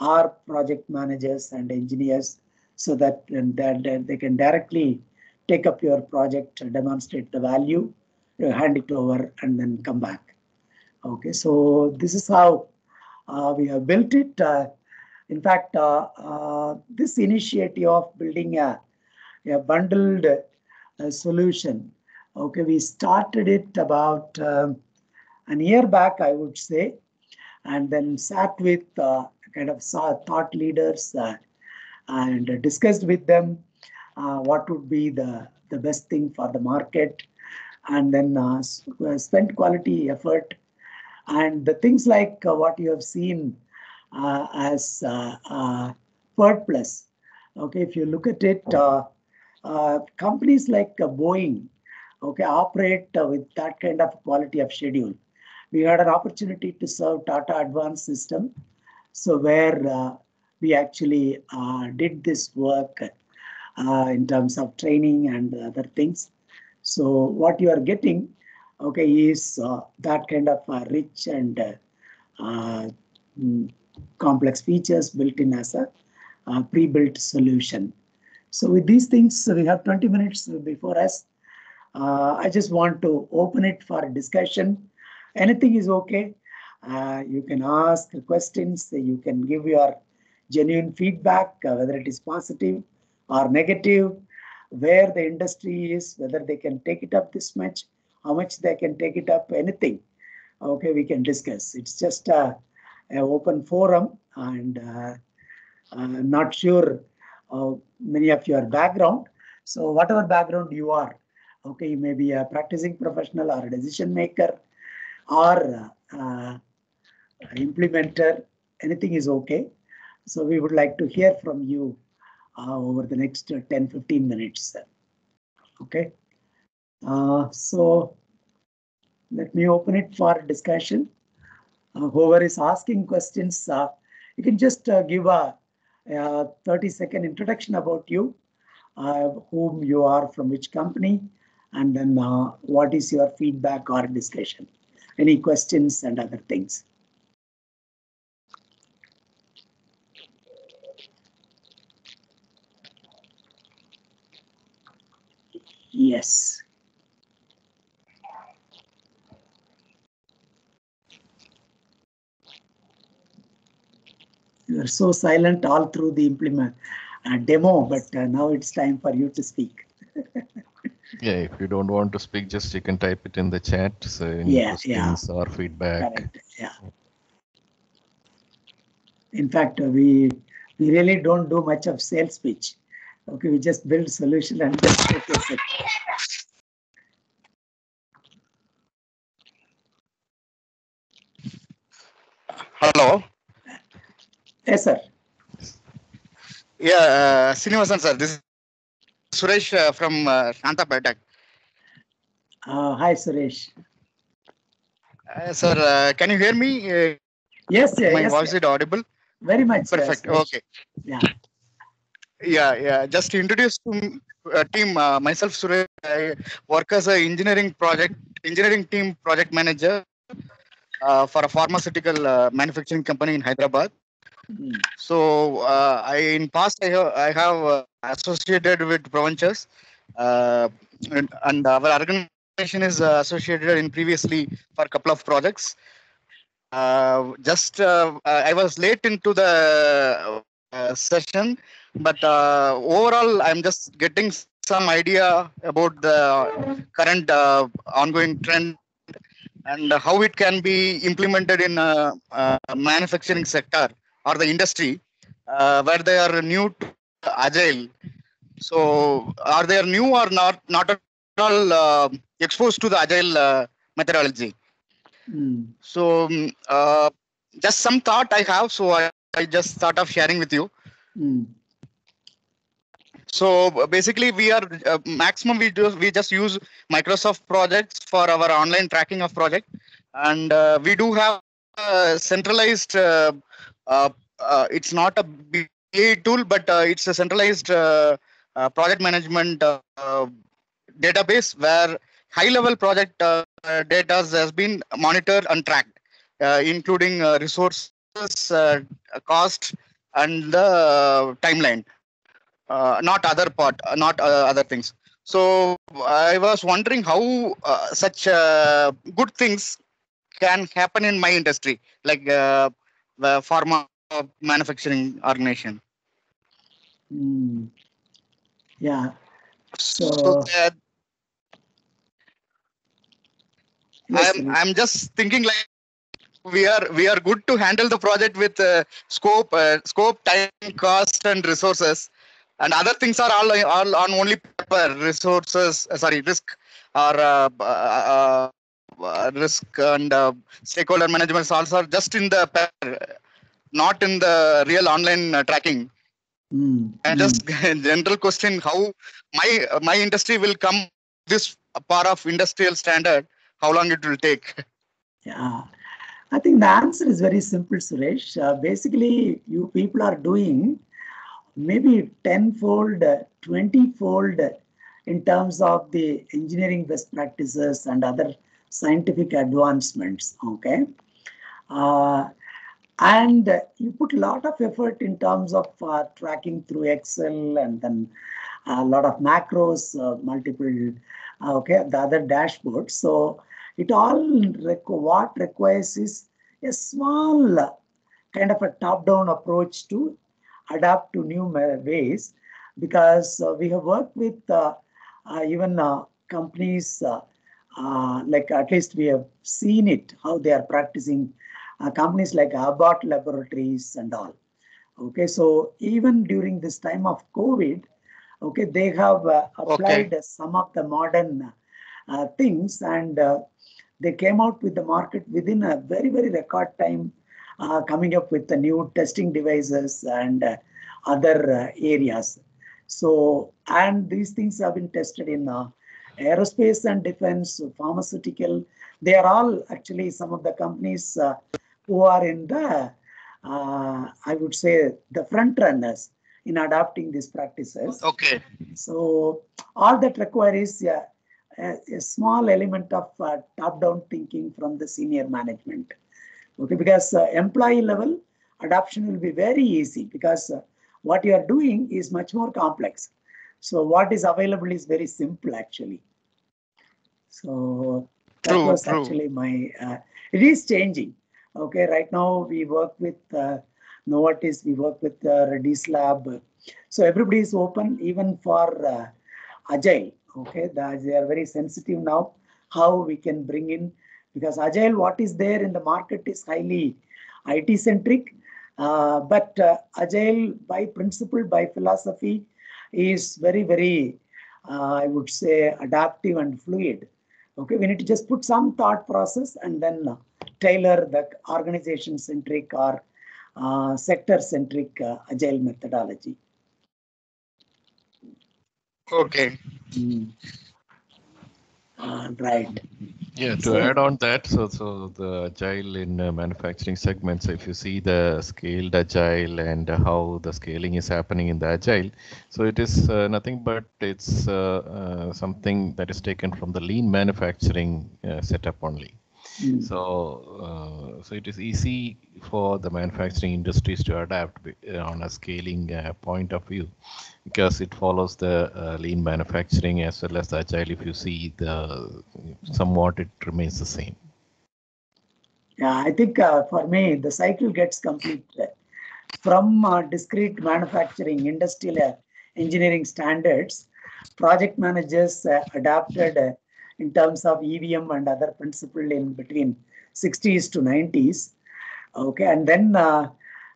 our project managers and engineers so that, that, that they can directly take up your project, demonstrate the value, uh, hand it over, and then come back. Okay, so this is how uh, we have built it. Uh, in fact, uh, uh, this initiative of building a, a bundled uh, solution, okay, we started it about um, an year back, I would say, and then sat with uh, kind of thought leaders uh, and discussed with them uh, what would be the, the best thing for the market, and then spent quality effort. And the things like what you have seen as PERT Plus. Okay, if you look at it, uh, companies like uh, Boeing, okay, operate uh, with that kind of quality of schedule. We had an opportunity to serve Tata Advanced System, so where uh, we actually uh, did this work uh, in terms of training and other things. So what you are getting, okay, is uh, that kind of rich and uh, mm, complex features built in as a uh, pre-built solution. So with these things, we have 20 minutes before us. I just want to open it for discussion. Anything is okay. Uh, you can ask questions. You can give your genuine feedback, uh, whether it is positive or negative, where the industry is, whether they can take it up this much, how much they can take it up, anything. Okay, we can discuss. It's just a, a open forum and uh, I'm not sure uh, many of your background. So whatever background you are, okay, you may be a practicing professional or a decision maker or uh, uh, implementer, anything is okay. So we would like to hear from you uh, over the next uh, 10, 15 minutes. Okay. Uh, so let me open it for discussion. Uh, whoever is asking questions, uh, you can just uh, give a, a 30 second introduction about you, uh, whom you are, from which company, and then uh, what is your feedback or discussion. Any questions and other things. Yes. You are so silent all through the implement uh, demo, but uh, now it's time for you to speak. Yeah, if you don't want to speak, just you can type it in the chat. So any Yeah, yeah. questions or feedback. Correct. Yeah. In fact, uh, we we really don't do much of sales pitch. Okay, we just build solution and just showcase it. Hello. Yes, sir. Yeah, uh, Srinivasan sir. This is Suresh uh, from uh, Shanta Patak. Uh, hi, Suresh. Uh, sir, uh, can you hear me? Uh, Yes, yeah, my yes, voice is audible. very much. Perfect. Okay. Yeah. Yeah, yeah. Just to introduce to uh, team uh, myself, Suresh. I work as a engineering project engineering team project manager uh, for a pharmaceutical uh, manufacturing company in Hyderabad. Mm, So uh, I in past I have I have uh, associated with ProVentures uh, and, and our organization is uh, associated in previously for a couple of projects. uh, just uh, I was late into the uh, session, but uh, overall, I'm just getting some idea about the current ongoing trend and how it can be implemented in manufacturing sector or the industry where they are new to agile. So, are they new or not? Not at all uh, exposed to the agile uh, methodology. Mm. So, um, uh, just some thought I have. So, I, I just thought of sharing with you. Mm. So basically, we are uh, maximum we do we just use Microsoft projects for our online tracking of project, and uh, we do have uh, centralized. Uh, uh, uh, it's not a BA tool, but uh, it's a centralized uh, uh, project management database where high-level project data has been monitored and tracked, including resources, cost, and the timeline not other part, not other things. So I was wondering how uh, such uh, good things can happen in my industry, like uh, the pharma manufacturing organization. Mm. Yeah. So, So- uh, Yes, I'm I'm just thinking like we are we are good to handle the project with uh, scope, uh, scope, time, cost, and resources, and other things are all all on only paper. Resources, uh, sorry, risk or uh, uh, uh, risk and uh, stakeholder management also are just in the paper, not in the real online uh, tracking. Mm. And just general question: How my my industry will come this part of industrial standard? How long it will take? Yeah, I think the answer is very simple, Suresh. Uh, basically, you people are doing maybe tenfold, twenty-fold in terms of the engineering best practices and other scientific advancements. Okay, uh, and uh, you put a lot of effort in terms of uh, tracking through Excel and then a lot of macros, uh, multiple, uh, okay, the other dashboards. So it all requ- what requires is a small uh, kind of a top-down approach to adapt to new ways because uh, we have worked with uh, uh, even uh, companies uh, uh, like at least we have seen it how they are practicing uh, companies like Abbott Laboratories and all. Okay, so even during this time of COVID, okay, they have uh, applied some of the modern uh, things and uh, they came out with the market within a very, very record time, uh, coming up with the new testing devices and uh, other uh, areas. So, and these things have been tested in uh, aerospace and defense, pharmaceutical. They are all actually some of the companies uh, who are in the, uh, I would say, the front runners in adopting these practices. Okay. So all that requires a, a, a small element of uh, top-down thinking from the senior management. Okay, because uh, employee level adoption will be very easy because uh, what you are doing is much more complex. So what is available is very simple actually. So that True, was true. actually my. Uh, it is changing. Okay, right now we work with uh, Novartis, we work with uh, Reddy's Lab. So everybody is open even for uh, agile. Okay, the, they are very sensitive now how we can bring in because agile what is there in the market is highly IT centric, uh, but uh, agile by principle by philosophy is very very uh, I would say adaptive and fluid. Okay, we need to just put some thought process and then uh, tailor the organization centric or uh, sector centric uh, agile methodology. Okay. Mm. Uh, right. Yeah, to So- add on that, so so the agile in uh, manufacturing segments, if you see the scaled agile and how the scaling is happening in the agile, so it is uh, nothing but it's uh, uh, something that is taken from the lean manufacturing uh, setup only. Mm. So, uh, so it is easy for the manufacturing industries to adapt uh, on a scaling uh, point of view, because it follows the uh, lean manufacturing as well as the agile. If you see the somewhat, it remains the same. Yeah, I think uh, for me, the cycle gets complete from uh, discrete manufacturing, industrial engineering standards. Project managers uh, adapted in terms of EVM and other principle in between 60s to 90s. Okay, and then uh,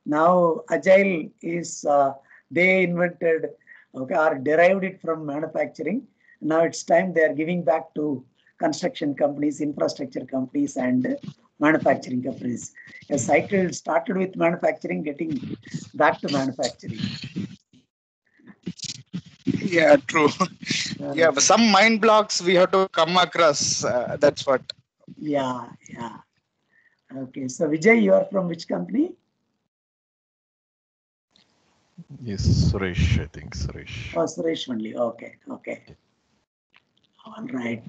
now agile is uh, they invented okay or derived it from manufacturing. Now it's time they are giving back to construction companies, infrastructure companies, and manufacturing companies. A cycle started with manufacturing, getting back to manufacturing. Yeah, true. Yeah, but some mind blocks we have to come across. Uh, that's what. Yeah, yeah. Okay, so Vijay, you are from which company? Yes, Suresh, I think Suresh. Oh, Suresh only. Okay, okay. All right.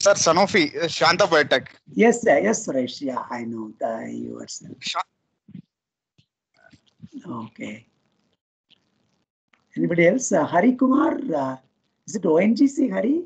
Sir, Sanofi, uh, Shanta Biotech. Yes, sir. yes, Suresh. Yeah, I know the yourself. Sha- Okay. Anybody else? Uh, Hari Kumar, uh, is it ONGC Hari?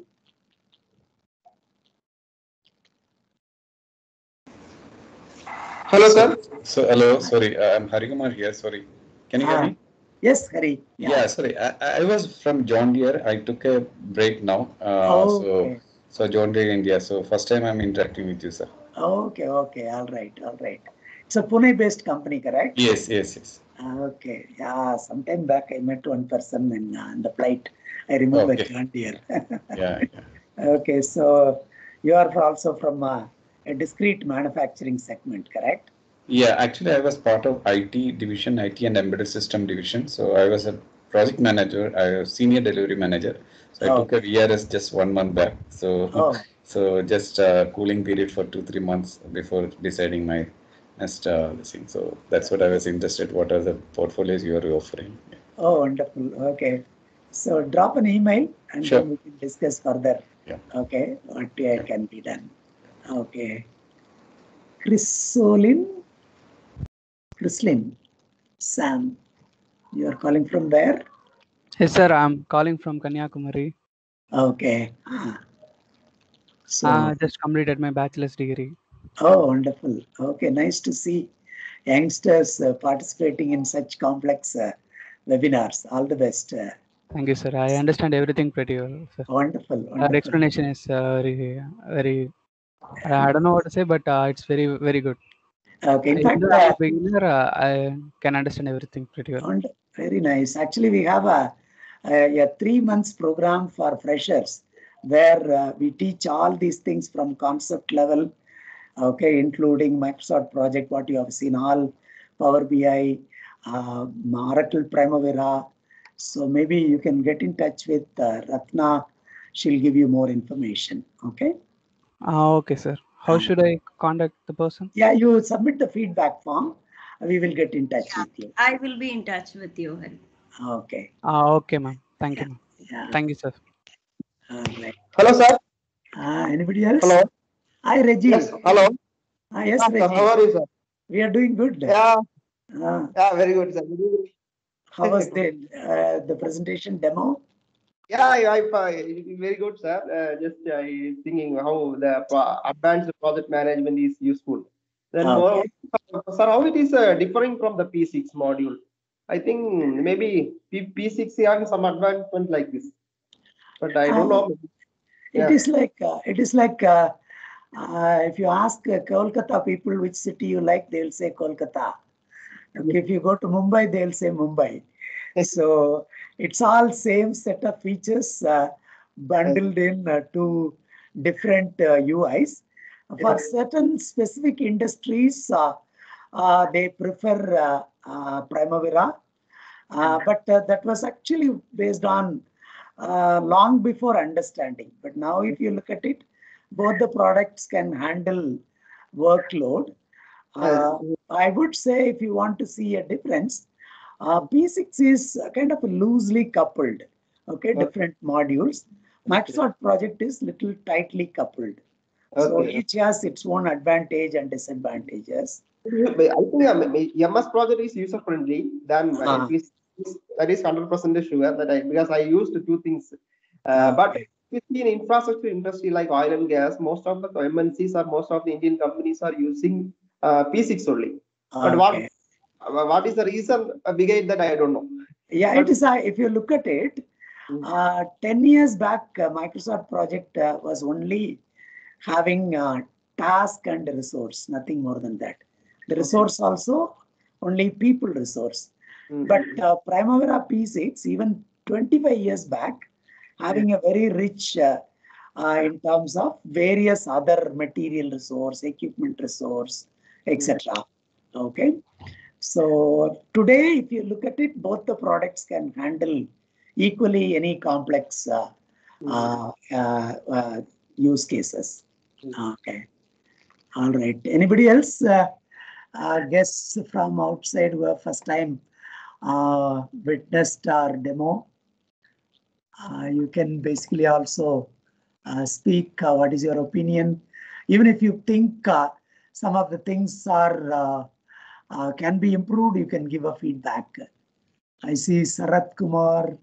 Hello, sir. So, hello, sorry, uh, I'm Hari Kumar here, sorry. Can you hear Ah, me? Yes, Hari. Yeah, sorry, I, I was from John Deere. I took a break now. Uh, Oh, so, okay. so John Deere India. So, first time I'm interacting with you, sir. Okay, okay. All right, all right. It's a Pune-based company, correct? Yes, yes, yes. Okay. Yeah, sometime back I met one person in, uh, in the flight. I remember Okay. Deere. Yeah, yeah. Okay, so you are also from uh, a discrete manufacturing segment, correct? Yeah, actually, I was part of IT division, IT and embedded system division. So, I was a project manager, I was senior delivery manager. So, I Oh. took a VRS just one month back. So, Oh, so just a cooling period for two, three months before deciding my next uh, thing. So that's what I was interested. What are the portfolios you are offering? oh, wonderful. Okay. So drop an email and Sure. then we can discuss further. Yeah. Okay, what uh, can be done. Okay. Chrysolin, Chryslin, Sam, you are calling from where? Yes, sir. I'm calling from Kanyakumari. Okay. Ah. So, Uh, just completed my bachelor's degree. Oh, wonderful. Okay, nice to see youngsters uh, participating in such complex uh, webinars. All the best. Uh, Thank you, sir. I understand everything pretty well, sir. wonderful. Our explanation is uh, very, very. I don't know what to say, but uh, it's very, very good. Okay, in fact, uh, beginner, I can understand everything pretty well. Very nice. Actually, we have a, a, a three months program for freshers where uh, we teach all these things from concept level, okay, including Microsoft project, what you have seen, all Power BI, uh, Oracle Primavera. So maybe you can get in touch with uh, Ratna. She'll give you more information. Okay. Uh, okay, sir. How should I contact the person? Yeah, you submit the feedback form. We will get in touch with you. I will be in touch with you. Hari. Okay. Uh, okay, ma'am. Thank you. Yeah. Thank you, sir. All right. Hello, sir. Uh, anybody else? Hello. Hi, Reggie. Yes. Hello. Ah, yes, sir. Reggie. How are you, sir? We are doing good. Yeah. Ah, Yeah. Very good, sir. Very good. how was the uh, the presentation demo? Yeah, I, I, very good, sir. Uh, just I thinking how the advanced project management is useful. Then, more, sir, how it is uh, differing from the P6 module? I think maybe P, P6 have some advancement like this, but I don't Ah. know. It Yeah. is like uh, it is like uh, uh, if you ask uh, Kolkata people which city you like, they will say Kolkata. Okay, if you go to Mumbai, they will say Mumbai. so it's all same set of features uh, bundled in uh, to different uh, UIs. For certain specific industries, uh, uh, they prefer uh, uh, Primavera, uh, but uh, that was actually based on uh, long before understanding. But now, if you look at it, both the products can handle workload. Uh, I would say if you want to see a difference, uh, P6 is kind of loosely coupled, okay, Okay. different modules. Microsoft project is little tightly coupled. Okay. So each has its own advantage and disadvantages. I think um, MS project is user friendly. Then it is, that is hundred percent sure that I because I used two things. Uh, but Okay. we see in infrastructure industry like oil and gas, most of the MNCs or most of the Indian companies are using uh, P6 only. But what Okay. uh, what is the reason behind that? I don't know. Yeah, it is, uh, if you look at it, Mm. uh, 10 years back, uh, Microsoft project uh, was only having uh, task and resource, nothing more than that. The resource also only people resource. Mm. But uh, Primavera P6, even 25 years back, having a very rich uh, uh, in terms of various other material resource, equipment resource, etc. Okay. So today, if you look at it, both the products can handle equally any complex uh, uh, uh, uh, use cases. Okay. All right. Anybody else? Uh, uh, guests from outside who have first time uh, witnessed our demo. Uh, you can basically also uh, speak. Uh, what is your opinion? Even if you think uh, some of the things are uh, uh, can be improved, you can give a feedback. I see Sarat Kumar,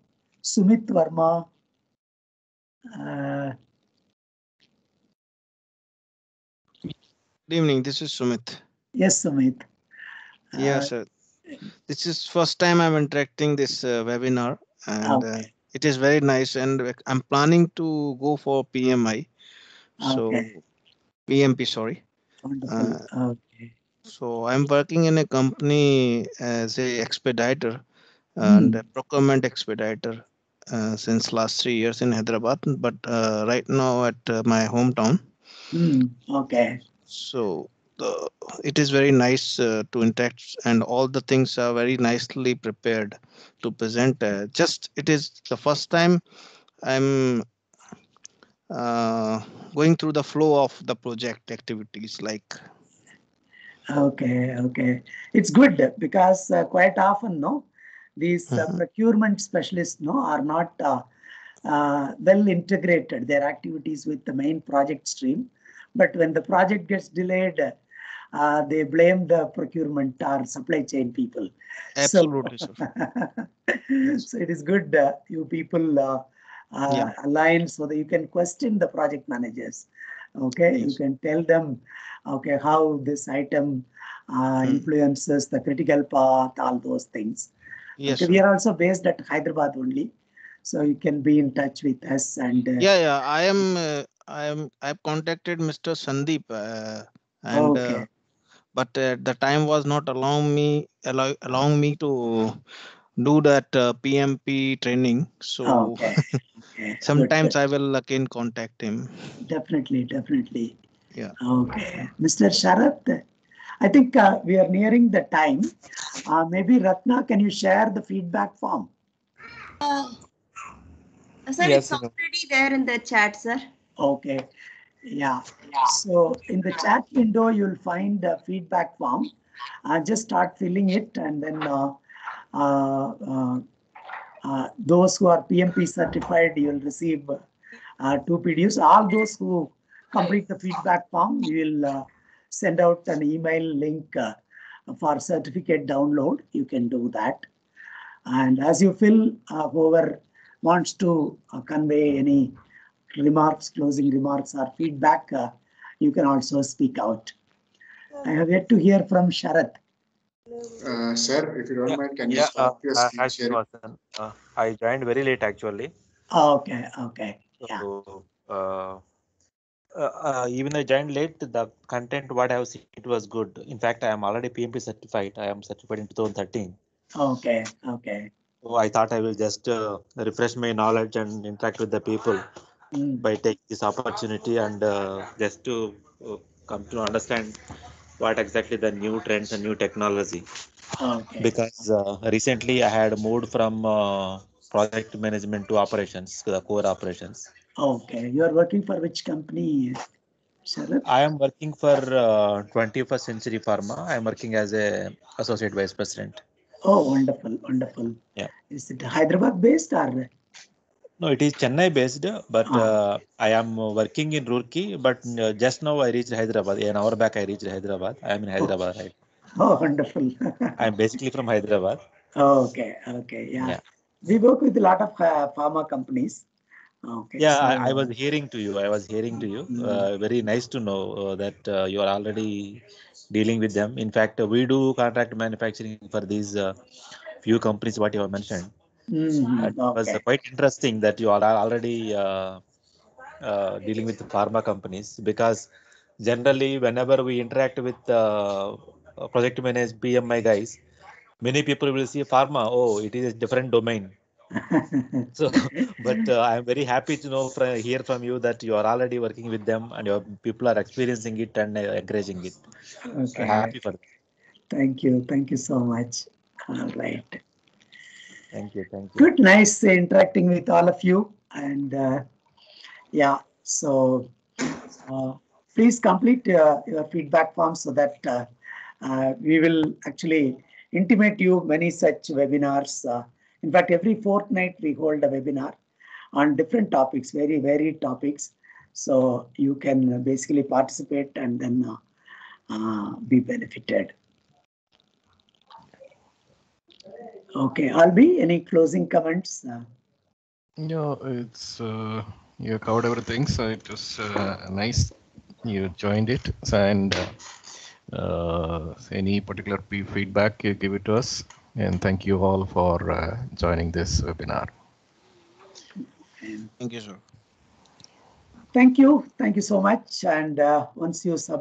Sumit Verma. Uh, Good evening. This is Sumit. yes, Sumit. Yeah, Uh, sir. This is first time I'm interacting this uh, webinar, and uh, Okay. It is very nice. And uh, I'm planning to go for PMI. So Okay. PMP, sorry. Uh, okay. So I'm working in a company as a expediter and a procurement expediter uh, since last three years in Hyderabad, but uh, right now at uh, my hometown. Hmm, okay. So the, it is very nice uh, to interact, and all the things are very nicely prepared to present. Uh, just it is the first time I'm uh, going through the flow of the project activities. Like Okay, okay. It's good because uh, quite often, no, these uh, Mhm. procurement specialists, no, are not uh, uh, well integrated, their activities with the main project stream. But when the project gets delayed, uh, they blame the procurement or supply chain people. Absolutely, sir. so it is good uh, you people uh, uh, Yeah. align so that you can question the project managers. Okay, you can tell them, okay, how this item uh, Hmm. influences the critical path, all those things. Yes. Okay, we are also based at Hyderabad only, so you can be in touch with us and. Uh, Yeah, yeah. I am. Uh, I am. I've contacted Mr. Sandeep, uh, and Okay. But uh, the time was not allowing me allow, allowing me to do that uh, PMP training. So Okay. okay. sometimes good. I will again contact him. Definitely, definitely. Yeah. Okay. Mr. Sharath, I think uh, we are nearing the time. Uh, maybe Ratna, can you share the feedback form? Uh, Sir, Yes, it's sir. already there in the chat, sir. Okay. Yeah. So in the chat window, you'll find a feedback form. Uh, just start filling it and then uh, uh, uh, uh, those who are PMP certified, you'll receive uh, two PDFs. All those who complete the feedback form, we will uh, send out an email link uh, for certificate download. You can do that. And as you fill, uh, whoever wants to uh, convey any remarks, closing remarks, or feedback, uh, you can also speak out. I have yet to hear from Sharath. Uh, sir, if you don't Yeah, mind, can you Yeah, uh, stop your uh, screen hi, sharing? Uh, I joined very late actually. Okay, okay, yeah. So, uh, uh, uh, even I joined late, the content what I have seen, it was good. In fact, I am already PMP certified. I am certified in 2013. Okay, okay. So I thought I will just uh, refresh my knowledge and interact with the people by taking this opportunity and uh, just to uh, come to understand what exactly the new trends and new technology. Okay, Because uh, recently I had moved from uh, project management to operations, to the core operations. okay. You are working for which company, Sharath? I am working for uh, 21st Century Pharma. I am working as a associate vice president. Oh, wonderful, wonderful. Yeah. Is it Hyderabad based or? No, it is Chennai based, but Ah. uh, I am working in Roorkee. But uh, just now I reached Hyderabad. An hour back I reached Hyderabad. I am in Hyderabad right. Oh, wonderful. I am basically from Hyderabad. Okay, okay, yeah. Yeah. We work with a lot of uh, pharma companies. Okay. Yeah, I, I was hearing to you. I was hearing to you. Mm. Uh, very nice to know uh, that uh, you are already dealing with them. In fact, uh, we do contract manufacturing for these uh, few companies. What you have mentioned. Mhm, It was uh, Okay. quite interesting that you are already uh, uh, dealing with pharma companies because generally, whenever we interact with uh, project manage PMI guys, many people will see pharma. Oh, it is a different domain. So, but uh, I'm very happy to know from hear from you that you are already working with them and your people are experiencing it and uh, encouraging it. So Okay. happy for that. Thank you. Thank you so much. All right. Thank you. Thank you. Good. Nice interacting with all of you. And uh, yeah, so uh, please complete uh, your feedback form so that uh, uh, we will actually intimate you many such webinars. Uh, in fact, every fortnight we hold a webinar on different topics, very varied topics. So you can basically participate and then be benefited. Okay, Olby, any closing comments? Uh, Yeah, it's uh, you covered everything, so it was uh, nice you joined it. So, and uh, uh, any particular feedback, you give it to us. And thank you all for uh, joining this webinar. Thank you, sir. Thank you. Thank you so much. And uh, once you submit